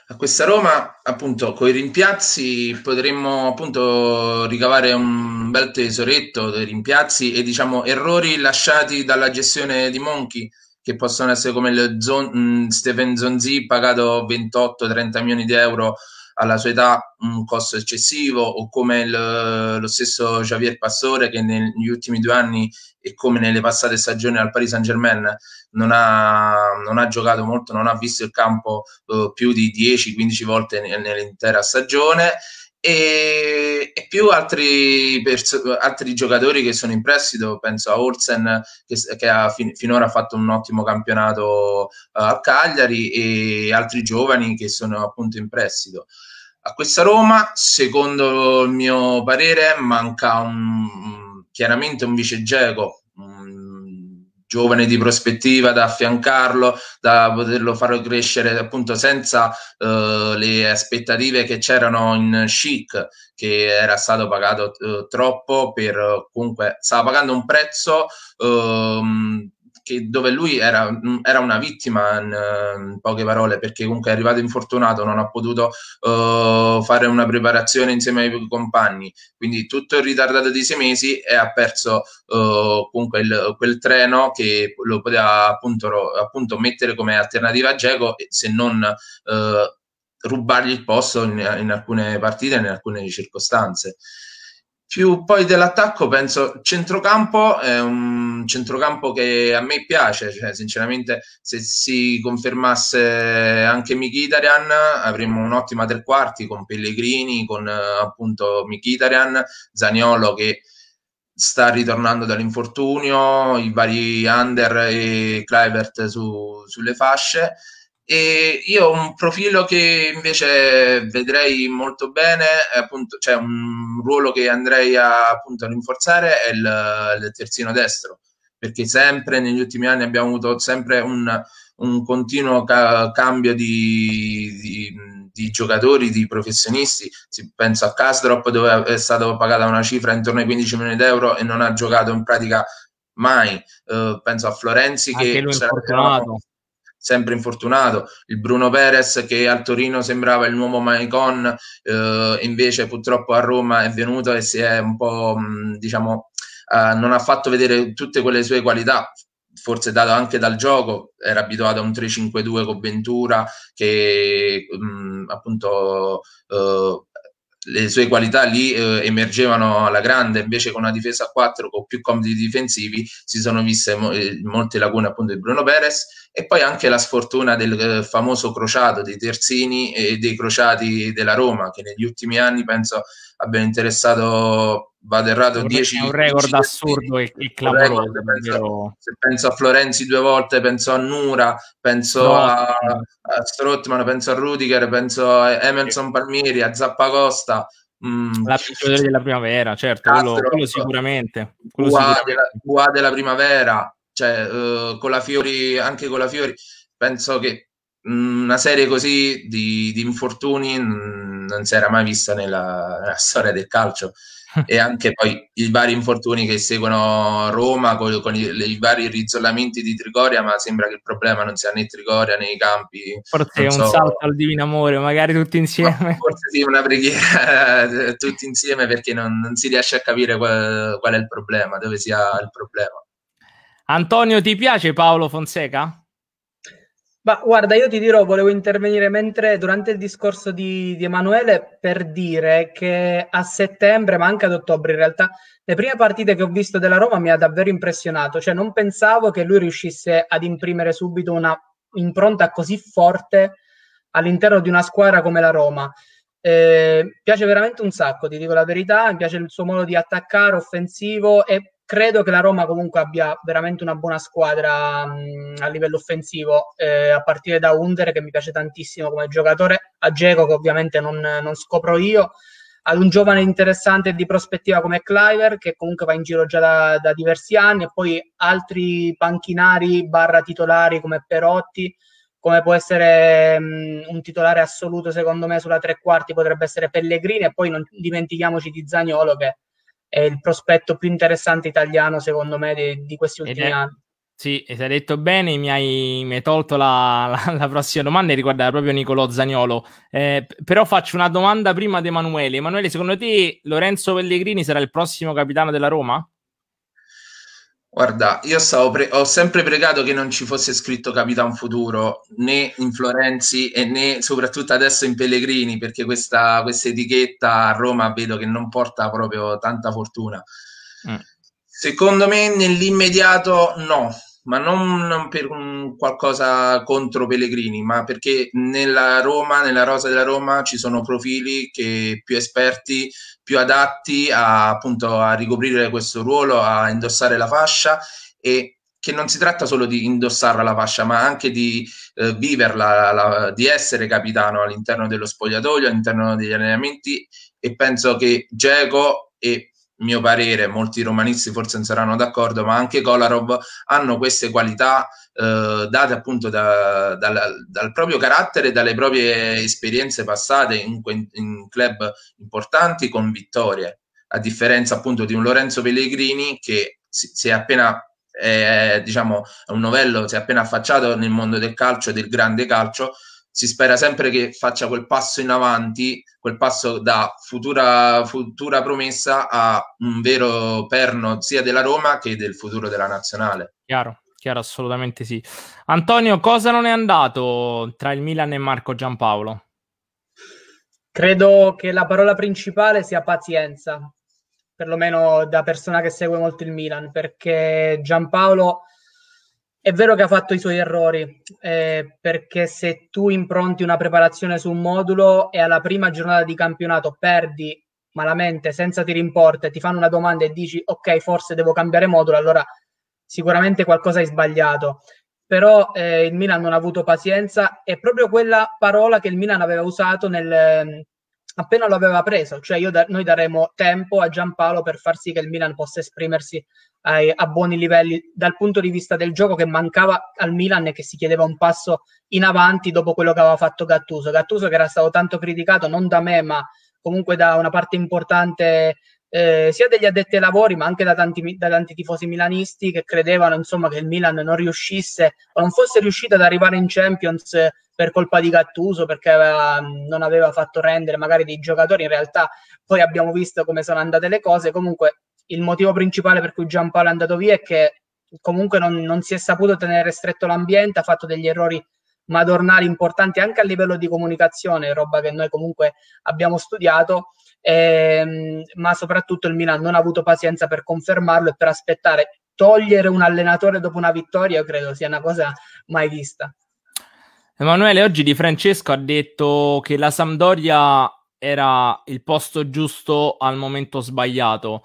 A questa Roma, appunto, con i rimpiazzi potremmo appunto ricavare un bel tesoretto dei rimpiazzi e diciamo errori lasciati dalla gestione di Monchi che possono essere come il Zon, mh, Steven Zonzi pagato 28-30 milioni di euro alla sua età un costo eccessivo o come il, lo stesso Javier Pastore che negli ultimi due anni e come nelle passate stagioni al Paris Saint Germain non ha, non ha giocato molto, non ha visto il campo uh, più di 10-15 volte nell'intera stagione e, e più altri, perso- altri, giocatori che sono in prestito, penso a Olsen che, che ha fin- finora fatto un ottimo campionato uh, a Cagliari e altri giovani che sono appunto in prestito. A questa Roma, secondo il mio parere, manca un, chiaramente un vice Geco, giovane di prospettiva da affiancarlo, da poterlo far crescere appunto senza uh, le aspettative che c'erano in Chic, che era stato pagato uh, troppo per comunque stava pagando un prezzo uh, che, dove lui era, mm, era una vittima in, in, poche parole perché comunque è arrivato infortunato non ha potuto uh, fare una preparazione insieme ai compagni. Quindi tutto il ritardato di sei mesi e ha perso uh, comunque il, quel treno che lo poteva appunto, appunto mettere come alternativa a Geco se non uh, rubargli il posto in, in alcune partite in alcune circostanze più poi dell'attacco penso centrocampo è un centrocampo che a me piace cioè, sinceramente se si confermasse anche Mkhitaryan avremmo un'ottima tre quarti con Pellegrini con appunto Mkhitaryan Zaniolo che sta ritornando dall'infortunio i vari Under e Clivert su, sulle fasce e io un profilo che invece vedrei molto bene, appunto, cioè un ruolo che andrei a, appunto, a rinforzare è il, il terzino destro, perché sempre negli ultimi anni abbiamo avuto sempre un, un continuo ca- cambio di, di, di, giocatori, di professionisti. Si pensa a Casdrop dove è stata pagata una cifra intorno ai 15 milioni di euro e non ha giocato in pratica mai. Uh, penso a Florenzi Anche che lui infortunato sempre infortunato, il Bruno Perez che al Torino sembrava il nuovo Maicon, eh, invece purtroppo a Roma è venuto e si è un po', mh, diciamo, eh, non ha fatto vedere tutte quelle sue qualità, forse dato anche dal gioco, era abituato a un 3-5-2 con Ventura che mh, appunto eh, le sue qualità lì eh, emergevano alla grande, invece con una difesa a 4 con più compiti difensivi si sono viste mo- eh, molte lacune appunto di Bruno Perez. E poi anche la sfortuna del eh, famoso crociato dei terzini e dei crociati della Roma che negli ultimi anni penso abbiano interessato vado errato 10 un record assurdo e, e clamoroso penso, se penso a Florenzi due volte penso a Nura penso no, a, a Strottman penso a Rudiger penso a Emerson Palmieri a Zappacosta mm, la vincitore della primavera certo Castro, quello, quello sicuramente quello UA, sicuramente. Della, UA della primavera cioè uh, con la Fiori anche con la Fiori penso che una serie così di, di infortuni mm, non si era mai vista nella, nella storia del calcio e anche poi i vari infortuni che seguono Roma con, con i, i, vari rizzollamenti di Trigoria, ma sembra che il problema non sia né Trigoria né i campi. Forse è un so, salto al divino amore, magari tutti insieme. Forse sì, una preghiera tutti insieme perché non, non si riesce a capire qual, qual, è il problema, dove sia il problema. Antonio, ti piace Paolo Fonseca? Ma guarda, io ti dirò, volevo intervenire mentre durante il discorso di, di, Emanuele per dire che a settembre, ma anche ad ottobre in realtà, le prime partite che ho visto della Roma mi ha davvero impressionato. Cioè, non pensavo che lui riuscisse ad imprimere subito una impronta così forte all'interno di una squadra come la Roma. Eh, piace veramente un sacco, ti dico la verità, mi piace il suo modo di attaccare offensivo e credo che la Roma comunque abbia veramente una buona squadra mh, a livello offensivo, eh, a partire da Under che mi piace tantissimo come giocatore, a Geco che ovviamente non, non, scopro io, ad un giovane interessante di prospettiva come Cliver che comunque va in giro già da, da diversi anni e poi altri panchinari barra titolari come Perotti come può essere mh, un titolare assoluto secondo me sulla tre quarti potrebbe essere Pellegrini e poi non dimentichiamoci di Zagnolo che è il prospetto più interessante italiano, secondo me, di, di questi ultimi è, anni. Sì, ti hai detto bene, mi hai, mi hai tolto la, la, la, prossima domanda e riguarda proprio Nicolò Zagnolo. Eh, però faccio una domanda prima ad Emanuele. Emanuele, secondo te Lorenzo Pellegrini sarà il prossimo capitano della Roma? Guarda, io pre- ho sempre pregato che non ci fosse scritto Capitan Futuro né in Florenzi e né soprattutto adesso in Pellegrini, perché questa, questa etichetta a Roma vedo che non porta proprio tanta fortuna. Mm. Secondo me nell'immediato no, ma non, non per un qualcosa contro Pellegrini, ma perché nella Roma, nella rosa della Roma ci sono profili che più esperti, più adatti a, appunto, a ricoprire questo ruolo, a indossare la fascia e che non si tratta solo di indossarla la fascia, ma anche di eh, viverla, la, di essere capitano all'interno dello spogliatoio, all'interno degli allenamenti. E penso che Geco e mio parere, molti romanisti forse non saranno d'accordo, ma anche Kolarov hanno queste qualità eh, date appunto da, dal, dal, proprio carattere dalle proprie esperienze passate in, in, club importanti con vittorie, a differenza appunto di un Lorenzo Pellegrini che si, si è appena è, diciamo, un novello, si è appena affacciato nel mondo del calcio, del grande calcio, si spera sempre che faccia quel passo in avanti, quel passo da futura, futura promessa a un vero perno sia della Roma che del futuro della nazionale. Chiaro, chiaro, assolutamente sì. Antonio, cosa non è andato tra il Milan e Marco Giampaolo? Credo che la parola principale sia pazienza, perlomeno da persona che segue molto il Milan, perché Giampaolo è vero che ha fatto i suoi errori, eh, perché se tu impronti una preparazione su un modulo e alla prima giornata di campionato perdi malamente, senza ti rimporta, ti fanno una domanda e dici ok, forse devo cambiare modulo, allora sicuramente qualcosa hai sbagliato. Però eh, il Milan non ha avuto pazienza, è proprio quella parola che il Milan aveva usato nel, appena lo aveva preso, cioè da, noi daremo tempo a Giampaolo per far sì che il Milan possa esprimersi ai, a buoni livelli dal punto di vista del gioco che mancava al Milan e che si chiedeva un passo in avanti dopo quello che aveva fatto Gattuso. Gattuso che era stato tanto criticato non da me ma comunque da una parte importante eh, sia degli addetti ai lavori ma anche da tanti, da tanti, tifosi milanisti che credevano insomma che il Milan non riuscisse o non fosse riuscito ad arrivare in Champions per colpa di Gattuso perché aveva, non aveva fatto rendere magari dei giocatori. In realtà poi abbiamo visto come sono andate le cose. Comunque il motivo principale per cui Giampaolo è andato via è che comunque non, non si è saputo tenere stretto l'ambiente ha fatto degli errori madornali importanti anche a livello di comunicazione roba che noi comunque abbiamo studiato ehm, ma soprattutto il Milan non ha avuto pazienza per confermarlo e per aspettare togliere un allenatore dopo una vittoria io credo sia una cosa mai vista Emanuele, oggi Di Francesco ha detto che la Sampdoria era il posto giusto al momento sbagliato.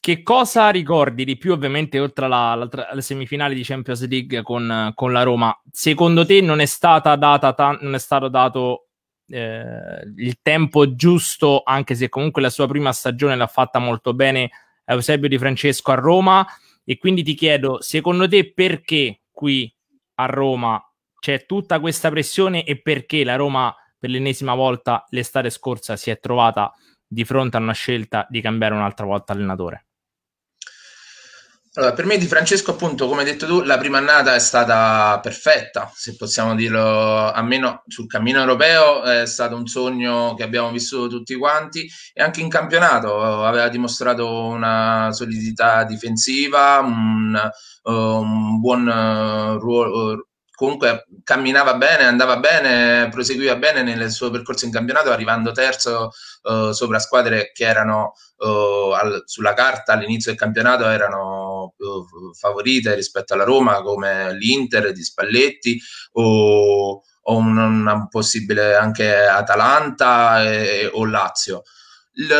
Che cosa ricordi di più, ovviamente, oltre alla, alla semifinale di Champions League con, con, la Roma? Secondo te non è, stata data ta- non è stato dato eh, il tempo giusto, anche se comunque la sua prima stagione l'ha fatta molto bene Eusebio Di Francesco a Roma? E quindi ti chiedo, secondo te perché qui a Roma c'è tutta questa pressione e perché la Roma per l'ennesima volta l'estate scorsa si è trovata di fronte a una scelta di cambiare un'altra volta allenatore? Allora, per me di Francesco, appunto, come hai detto tu, la prima annata è stata perfetta, se possiamo dirlo, almeno sul cammino europeo è stato un sogno che abbiamo vissuto tutti quanti e anche in campionato aveva dimostrato una solidità difensiva, un, un buon ruolo comunque camminava bene, andava bene, proseguiva bene nel suo percorso in campionato, arrivando terzo sopra squadre che erano sulla carta all'inizio del campionato erano uh, favorite rispetto alla Roma, come l'Inter di Spalletti o, o un, un, possibile anche Atalanta e, o Lazio. Il,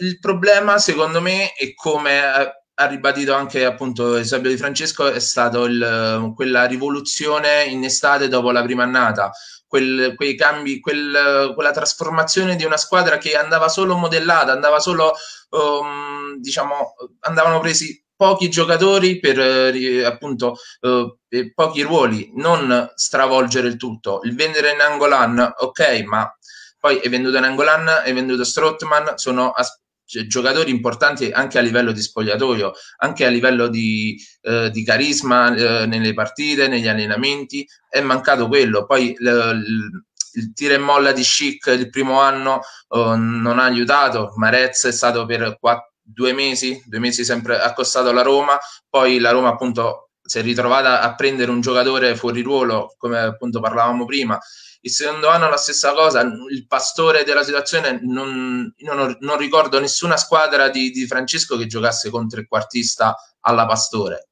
il problema, secondo me, è come ha ribadito anche appunto Eusebio Di Francesco è stato il, quella rivoluzione in estate dopo la prima annata, quel, quei cambi, quel, quella trasformazione di una squadra che andava solo modellata, andava solo, um, diciamo, andavano presi pochi giocatori per eh, appunto eh, pochi ruoli, non stravolgere il tutto. Il vendere in Angolan, ok, ma poi è venduto in Angolan, è venduto Strottman, sono as- cioè, giocatori importanti anche a livello di spogliatoio, anche a livello di, eh, di carisma eh, nelle partite, negli allenamenti, è mancato quello. Poi l, l, il tiro e molla di Chic il primo anno oh, non ha aiutato, Marez è stato per quattro, due mesi, due mesi sempre accostato alla Roma, poi la Roma appunto si è ritrovata a prendere un giocatore fuori ruolo, come appunto parlavamo prima. Il secondo anno la stessa cosa, il pastore della situazione, non, non, non ricordo nessuna squadra di, di, Francesco che giocasse con trequartista alla pastore.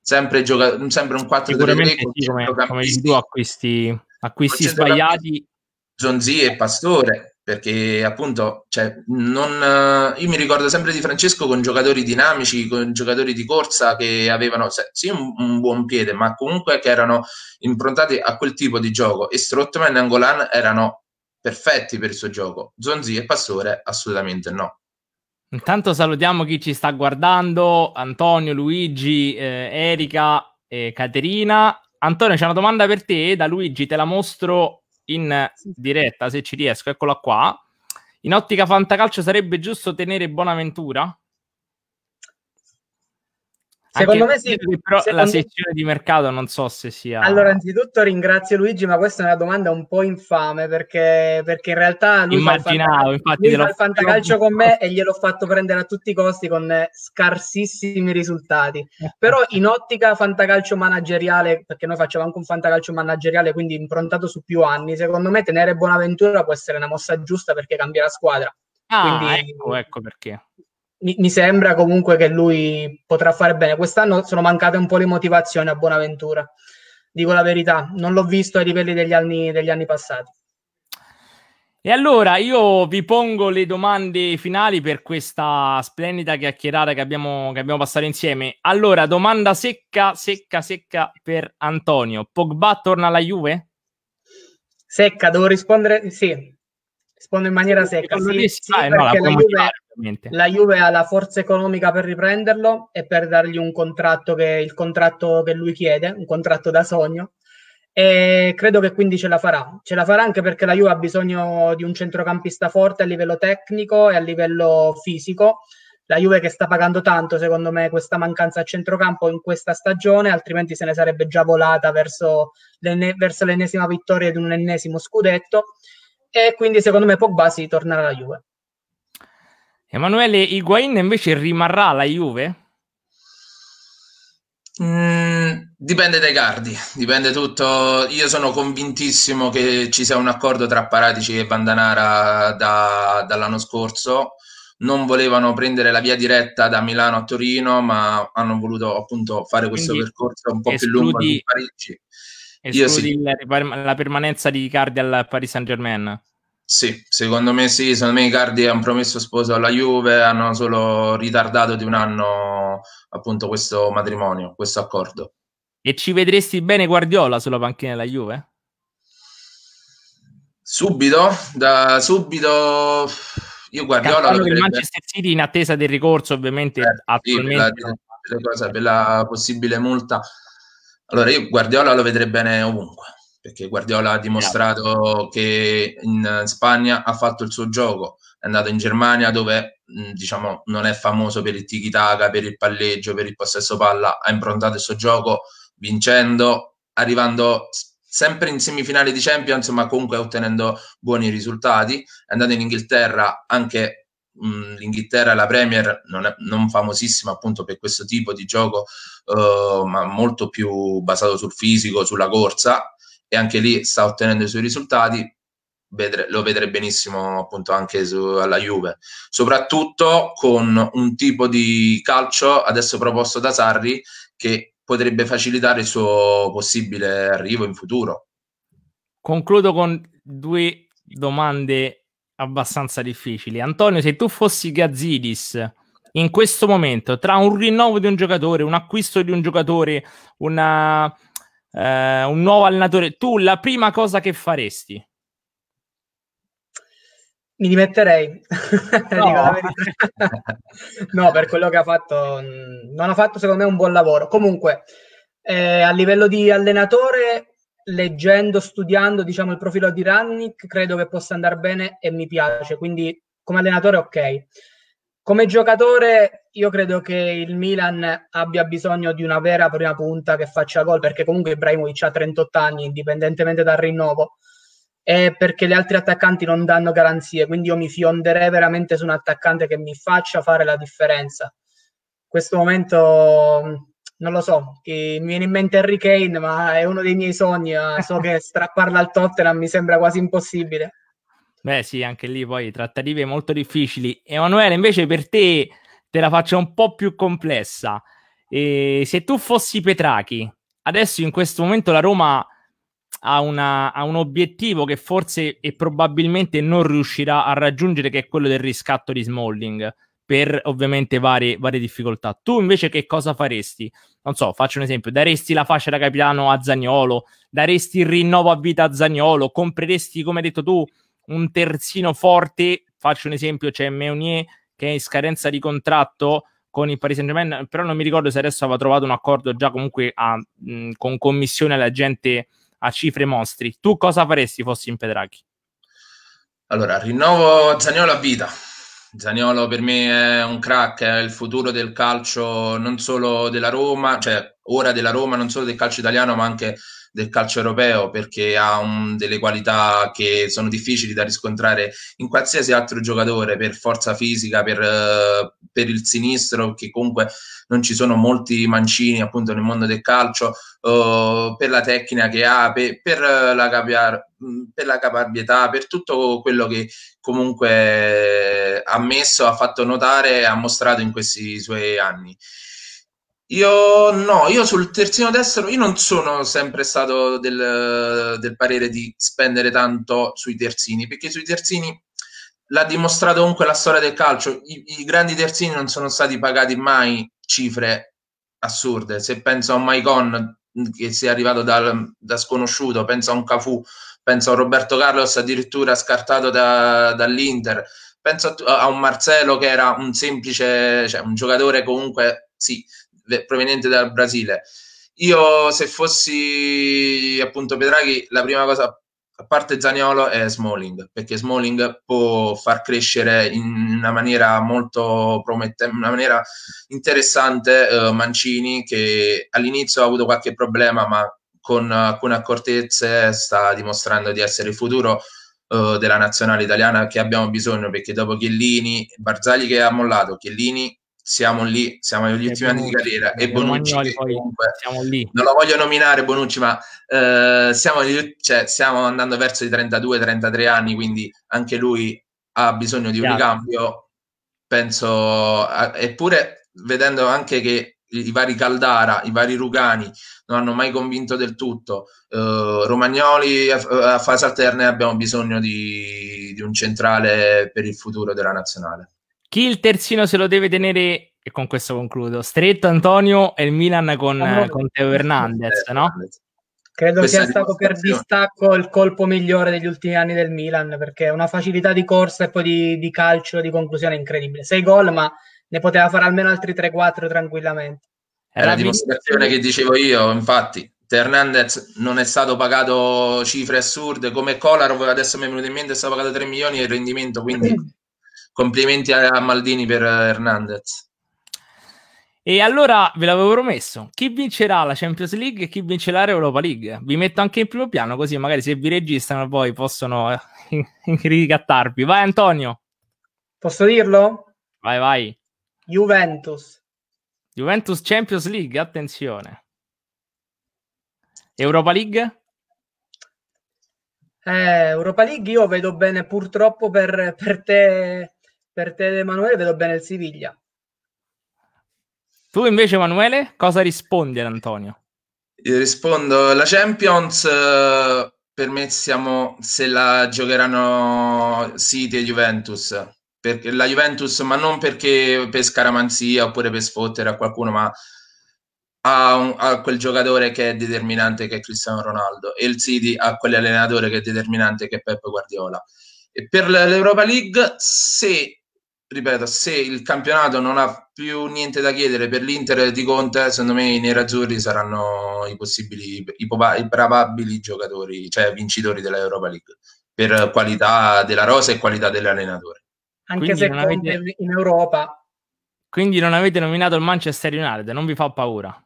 Sempre, gioca- sempre un 4 3 3 sì, come, come tu acquisti, acquisti sbagliati. Zonzi e Pastore, perché appunto cioè, non, io mi ricordo sempre di Francesco con giocatori dinamici, con giocatori di corsa che avevano sì un, un buon piede, ma comunque che erano improntati a quel tipo di gioco e Strottman e Angolan erano perfetti per il suo gioco. Zonzi e Pastore assolutamente no. Intanto salutiamo chi ci sta guardando, Antonio, Luigi, eh, Erika e Caterina. Antonio, c'è una domanda per te da Luigi, te la mostro in diretta se ci riesco, eccola qua. In ottica fantacalcio sarebbe giusto tenere Bonaventura? Secondo Anche me sì. Però Secondo... la sezione di mercato non so se sia... Allora, anzitutto ringrazio Luigi, ma questa è una domanda un po' infame perché, perché in realtà lui Immaginavo, fa infatti lui fa il fantacalcio con me e gliel'ho fatto prendere a tutti i costi con scarsissimi risultati. Però in ottica fantacalcio manageriale, perché noi facciamo anche un fantacalcio manageriale, quindi improntato su più anni, secondo me tenere Bonaventura può essere una mossa giusta perché cambia la squadra. Ah, quindi, ecco, ecco perché mi, mi, sembra comunque che lui potrà fare bene. Quest'anno sono mancate un po' le motivazioni a Bonaventura, dico la verità, non l'ho visto ai livelli degli anni, degli anni passati. E allora io vi pongo le domande finali per questa splendida chiacchierata che abbiamo, che abbiamo passato insieme. Allora, domanda secca, secca, secca per Antonio. Pogba torna alla Juve? Secca, devo rispondere sì. Rispondo in maniera secca. Sì, sì, ah, no, la, Juve, la, Juve, ha la forza economica per riprenderlo e per dargli un contratto che il contratto che lui chiede, un contratto da sogno. E credo che quindi ce la farà. Ce la farà anche perché la Juve ha bisogno di un centrocampista forte a livello tecnico e a livello fisico. La Juve che sta pagando tanto, secondo me, questa mancanza a centrocampo in questa stagione, altrimenti se ne sarebbe già volata verso, l'enne- verso l'ennesima vittoria di un ennesimo scudetto e quindi secondo me Pogba si tornerà alla Juve. Emanuele Higuain invece rimarrà alla Juve? Mm, dipende dai cardi, dipende tutto. Io sono convintissimo che ci sia un accordo tra Paratici e Vandanara da, dall'anno scorso. Non volevano prendere la via diretta da Milano a Torino, ma hanno voluto appunto fare questo Quindi percorso un po' escludi, più lungo di Parigi. Escludi sì. la permanenza di Icardi al Paris Saint Germain? Sì, secondo me sì, secondo me Icardi è un promesso sposo alla Juve, hanno solo ritardato di un anno appunto questo matrimonio, questo accordo. E ci vedresti bene Guardiola sulla panchina della Juve? Subito? Da subito io Guardiola lo vedrebbe... Manchester City in attesa del ricorso ovviamente eh, attualmente sì, per, la, per la possibile multa allora io Guardiola lo vedrei bene ovunque, perché Guardiola ha dimostrato che in Spagna ha fatto il suo gioco, è andato in Germania dove diciamo non è famoso per il tiki-taka, per il palleggio, per il possesso palla, ha improntato il suo gioco vincendo, arrivando sempre in semifinale di Champions, ma comunque ottenendo buoni risultati. È andato in Inghilterra anche mh, l'Inghilterra, la Premier, non, è, non famosissima appunto per questo tipo di gioco, uh, ma molto più basato sul fisico, sulla corsa, e anche lì sta ottenendo i suoi risultati. Vedre, lo vedrei benissimo appunto anche su, alla Juve, soprattutto con un tipo di calcio adesso proposto da Sarri che potrebbe facilitare il suo possibile arrivo in futuro. Concludo con due domande abbastanza difficili. Antonio, se tu fossi Gazzidis in questo momento, tra un rinnovo di un giocatore, un acquisto di un giocatore, una, eh, un nuovo allenatore, tu la prima cosa che faresti? Mi dimetterei, no. no, per quello che ha fatto, non ha fatto secondo me un buon lavoro. Comunque, eh, a livello di allenatore, leggendo, studiando diciamo, il profilo di Rannick, credo che possa andare bene e mi piace. Quindi come allenatore ok. Come giocatore io credo che il Milan abbia bisogno di una vera prima punta che faccia gol, perché comunque Ibrahimovic ha 38 anni, indipendentemente dal rinnovo, e perché gli altri attaccanti non danno garanzie, quindi io mi fionderei veramente su un attaccante che mi faccia fare la differenza. In questo momento non lo so, mi viene in mente Harry Kane, ma è uno dei miei sogni, so che strapparla al Tottenham mi sembra quasi impossibile. Beh, sì, anche lì poi trattative molto difficili. Emanuele, invece, per te te la faccio un po' più complessa. E se tu fossi Petrachi, adesso in questo momento la Roma ha, una, ha, un obiettivo che forse e probabilmente non riuscirà a raggiungere, che è quello del riscatto di Smalling, per ovviamente varie, varie difficoltà. Tu invece che cosa faresti? Non so, faccio un esempio, daresti la fascia da capitano a Zagnolo, daresti il rinnovo a vita a Zagnolo, compreresti, come hai detto tu, un terzino forte, faccio un esempio, c'è Meunier che è in scadenza di contratto con il Paris Saint Germain, però non mi ricordo se adesso aveva trovato un accordo già comunque a, mh, con commissione alla gente a cifre mostri. Tu cosa faresti fossi in Pedrachi? Allora, rinnovo Zagnolo a vita. Zagnolo per me è un crack, è il futuro del calcio non solo della Roma, cioè ora della Roma, non solo del calcio italiano, ma anche del calcio europeo perché ha un, delle qualità che sono difficili da riscontrare in qualsiasi altro giocatore per forza fisica, per, uh, per il sinistro, che comunque non ci sono molti mancini appunto nel mondo del calcio, uh, per la tecnica che ha, per, per, la capia, per la caparbietà, per tutto quello che comunque ha messo, ha fatto notare e ha mostrato in questi suoi anni. Io no, io sul terzino destro, io non sono sempre stato del, del, parere di spendere tanto sui terzini, perché sui terzini l'ha dimostrato comunque la storia del calcio, I, i grandi terzini non sono stati pagati mai cifre assurde, se penso a un Maicon che sia arrivato dal, da sconosciuto, penso a un Cafu, penso a Roberto Carlos addirittura scartato da, dall'Inter, penso a, a un Marcelo che era un semplice, cioè un giocatore comunque sì, proveniente dal Brasile. Io se fossi appunto Pedraghi, la prima cosa a parte Zaniolo è Smalling, perché Smalling può far crescere in una maniera molto promettente, una maniera interessante uh, Mancini che all'inizio ha avuto qualche problema, ma con alcune accortezze sta dimostrando di essere il futuro uh, della nazionale italiana che abbiamo bisogno, perché dopo Chiellini, Barzagli che ha mollato, Chiellini siamo lì, siamo negli ultimi anni di carriera. E Bonucci comunque, siamo lì. non lo voglio nominare Bonucci ma eh, siamo, cioè, stiamo andando verso i 32-33 anni quindi anche lui ha bisogno di un ricambio. Penso eppure vedendo anche che i vari Caldara, i vari Rugani non hanno mai convinto del tutto uh, Romagnoli a, a fase alterna abbiamo bisogno di, di un centrale per il futuro della nazionale chi il terzino se lo deve tenere, e con questo concludo, stretto Antonio e il Milan con, oh, con Teo Hernandez, no? Credo Questa sia stato per distacco il colpo migliore degli ultimi anni del Milan, perché una facilità di corsa e poi di, di calcio, di conclusione incredibile. Sei gol, ma ne poteva fare almeno altri 3-4 tranquillamente. È la dimostrazione che dicevo io, infatti. Hernandez non è stato pagato cifre assurde come Kolarov, adesso mi è venuto in mente, è stato pagato 3 milioni e il rendimento, quindi complimenti a Maldini per Hernandez. E allora ve l'avevo promesso: chi vincerà la Champions League e chi vincerà l'Europa League? Vi metto anche in primo piano, così magari se vi registrano poi possono eh, ricattarvi. Vai, Antonio. Posso dirlo? Vai, vai. Juventus. Juventus Champions League, attenzione. Europa League? Eh, Europa League io vedo bene, purtroppo per, per te per te, Emanuele, vedo bene il Siviglia. Tu invece, Emanuele, cosa rispondi ad Antonio? Io rispondo, la Champions eh, per me siamo se la giocheranno City e Juventus. Perché la Juventus, ma non perché per scaramanzia oppure per sfottere a qualcuno, ma a, un, a, quel giocatore che è determinante che è Cristiano Ronaldo e il City a quell'allenatore che è determinante che è Pep Guardiola. E per l'Europa League, se ripeto, se il campionato non ha più niente da chiedere per l'Inter di Conte, secondo me i nerazzurri saranno i possibili, i, i probabili giocatori, cioè vincitori dell'Europa League, per qualità della rosa e qualità dell'allenatore. Anche Quindi se avete- in Europa Quindi non avete nominato il Manchester United, non vi fa paura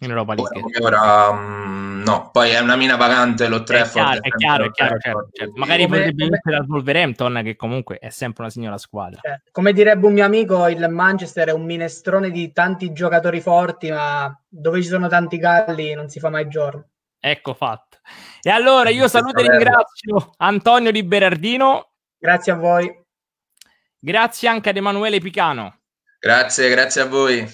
in Europa Ora, League. come ora, mm, no, poi è una mina vagante lo È Trafford. chiaro, è chiaro, è chiaro, certo, certo. Magari Come- potrebbe come- vincere al Wolverhampton, che comunque è sempre una signora squadra. Cioè, come direbbe un mio amico, il Manchester è un minestrone di tanti giocatori forti, ma dove ci sono tanti galli non si fa mai giorno. Ecco fatto. E allora io saluto e ringrazio Antonio Di Berardino, Grazie a voi. grazie anche ad Emanuele Picano. Grazie, grazie a voi.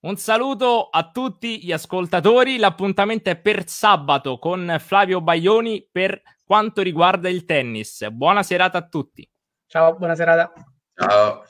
Un saluto a tutti gli ascoltatori. L'appuntamento è per sabato con Flavio Baglioni per quanto riguarda il tennis. Buona serata a tutti. Ciao, buona serata. Ciao.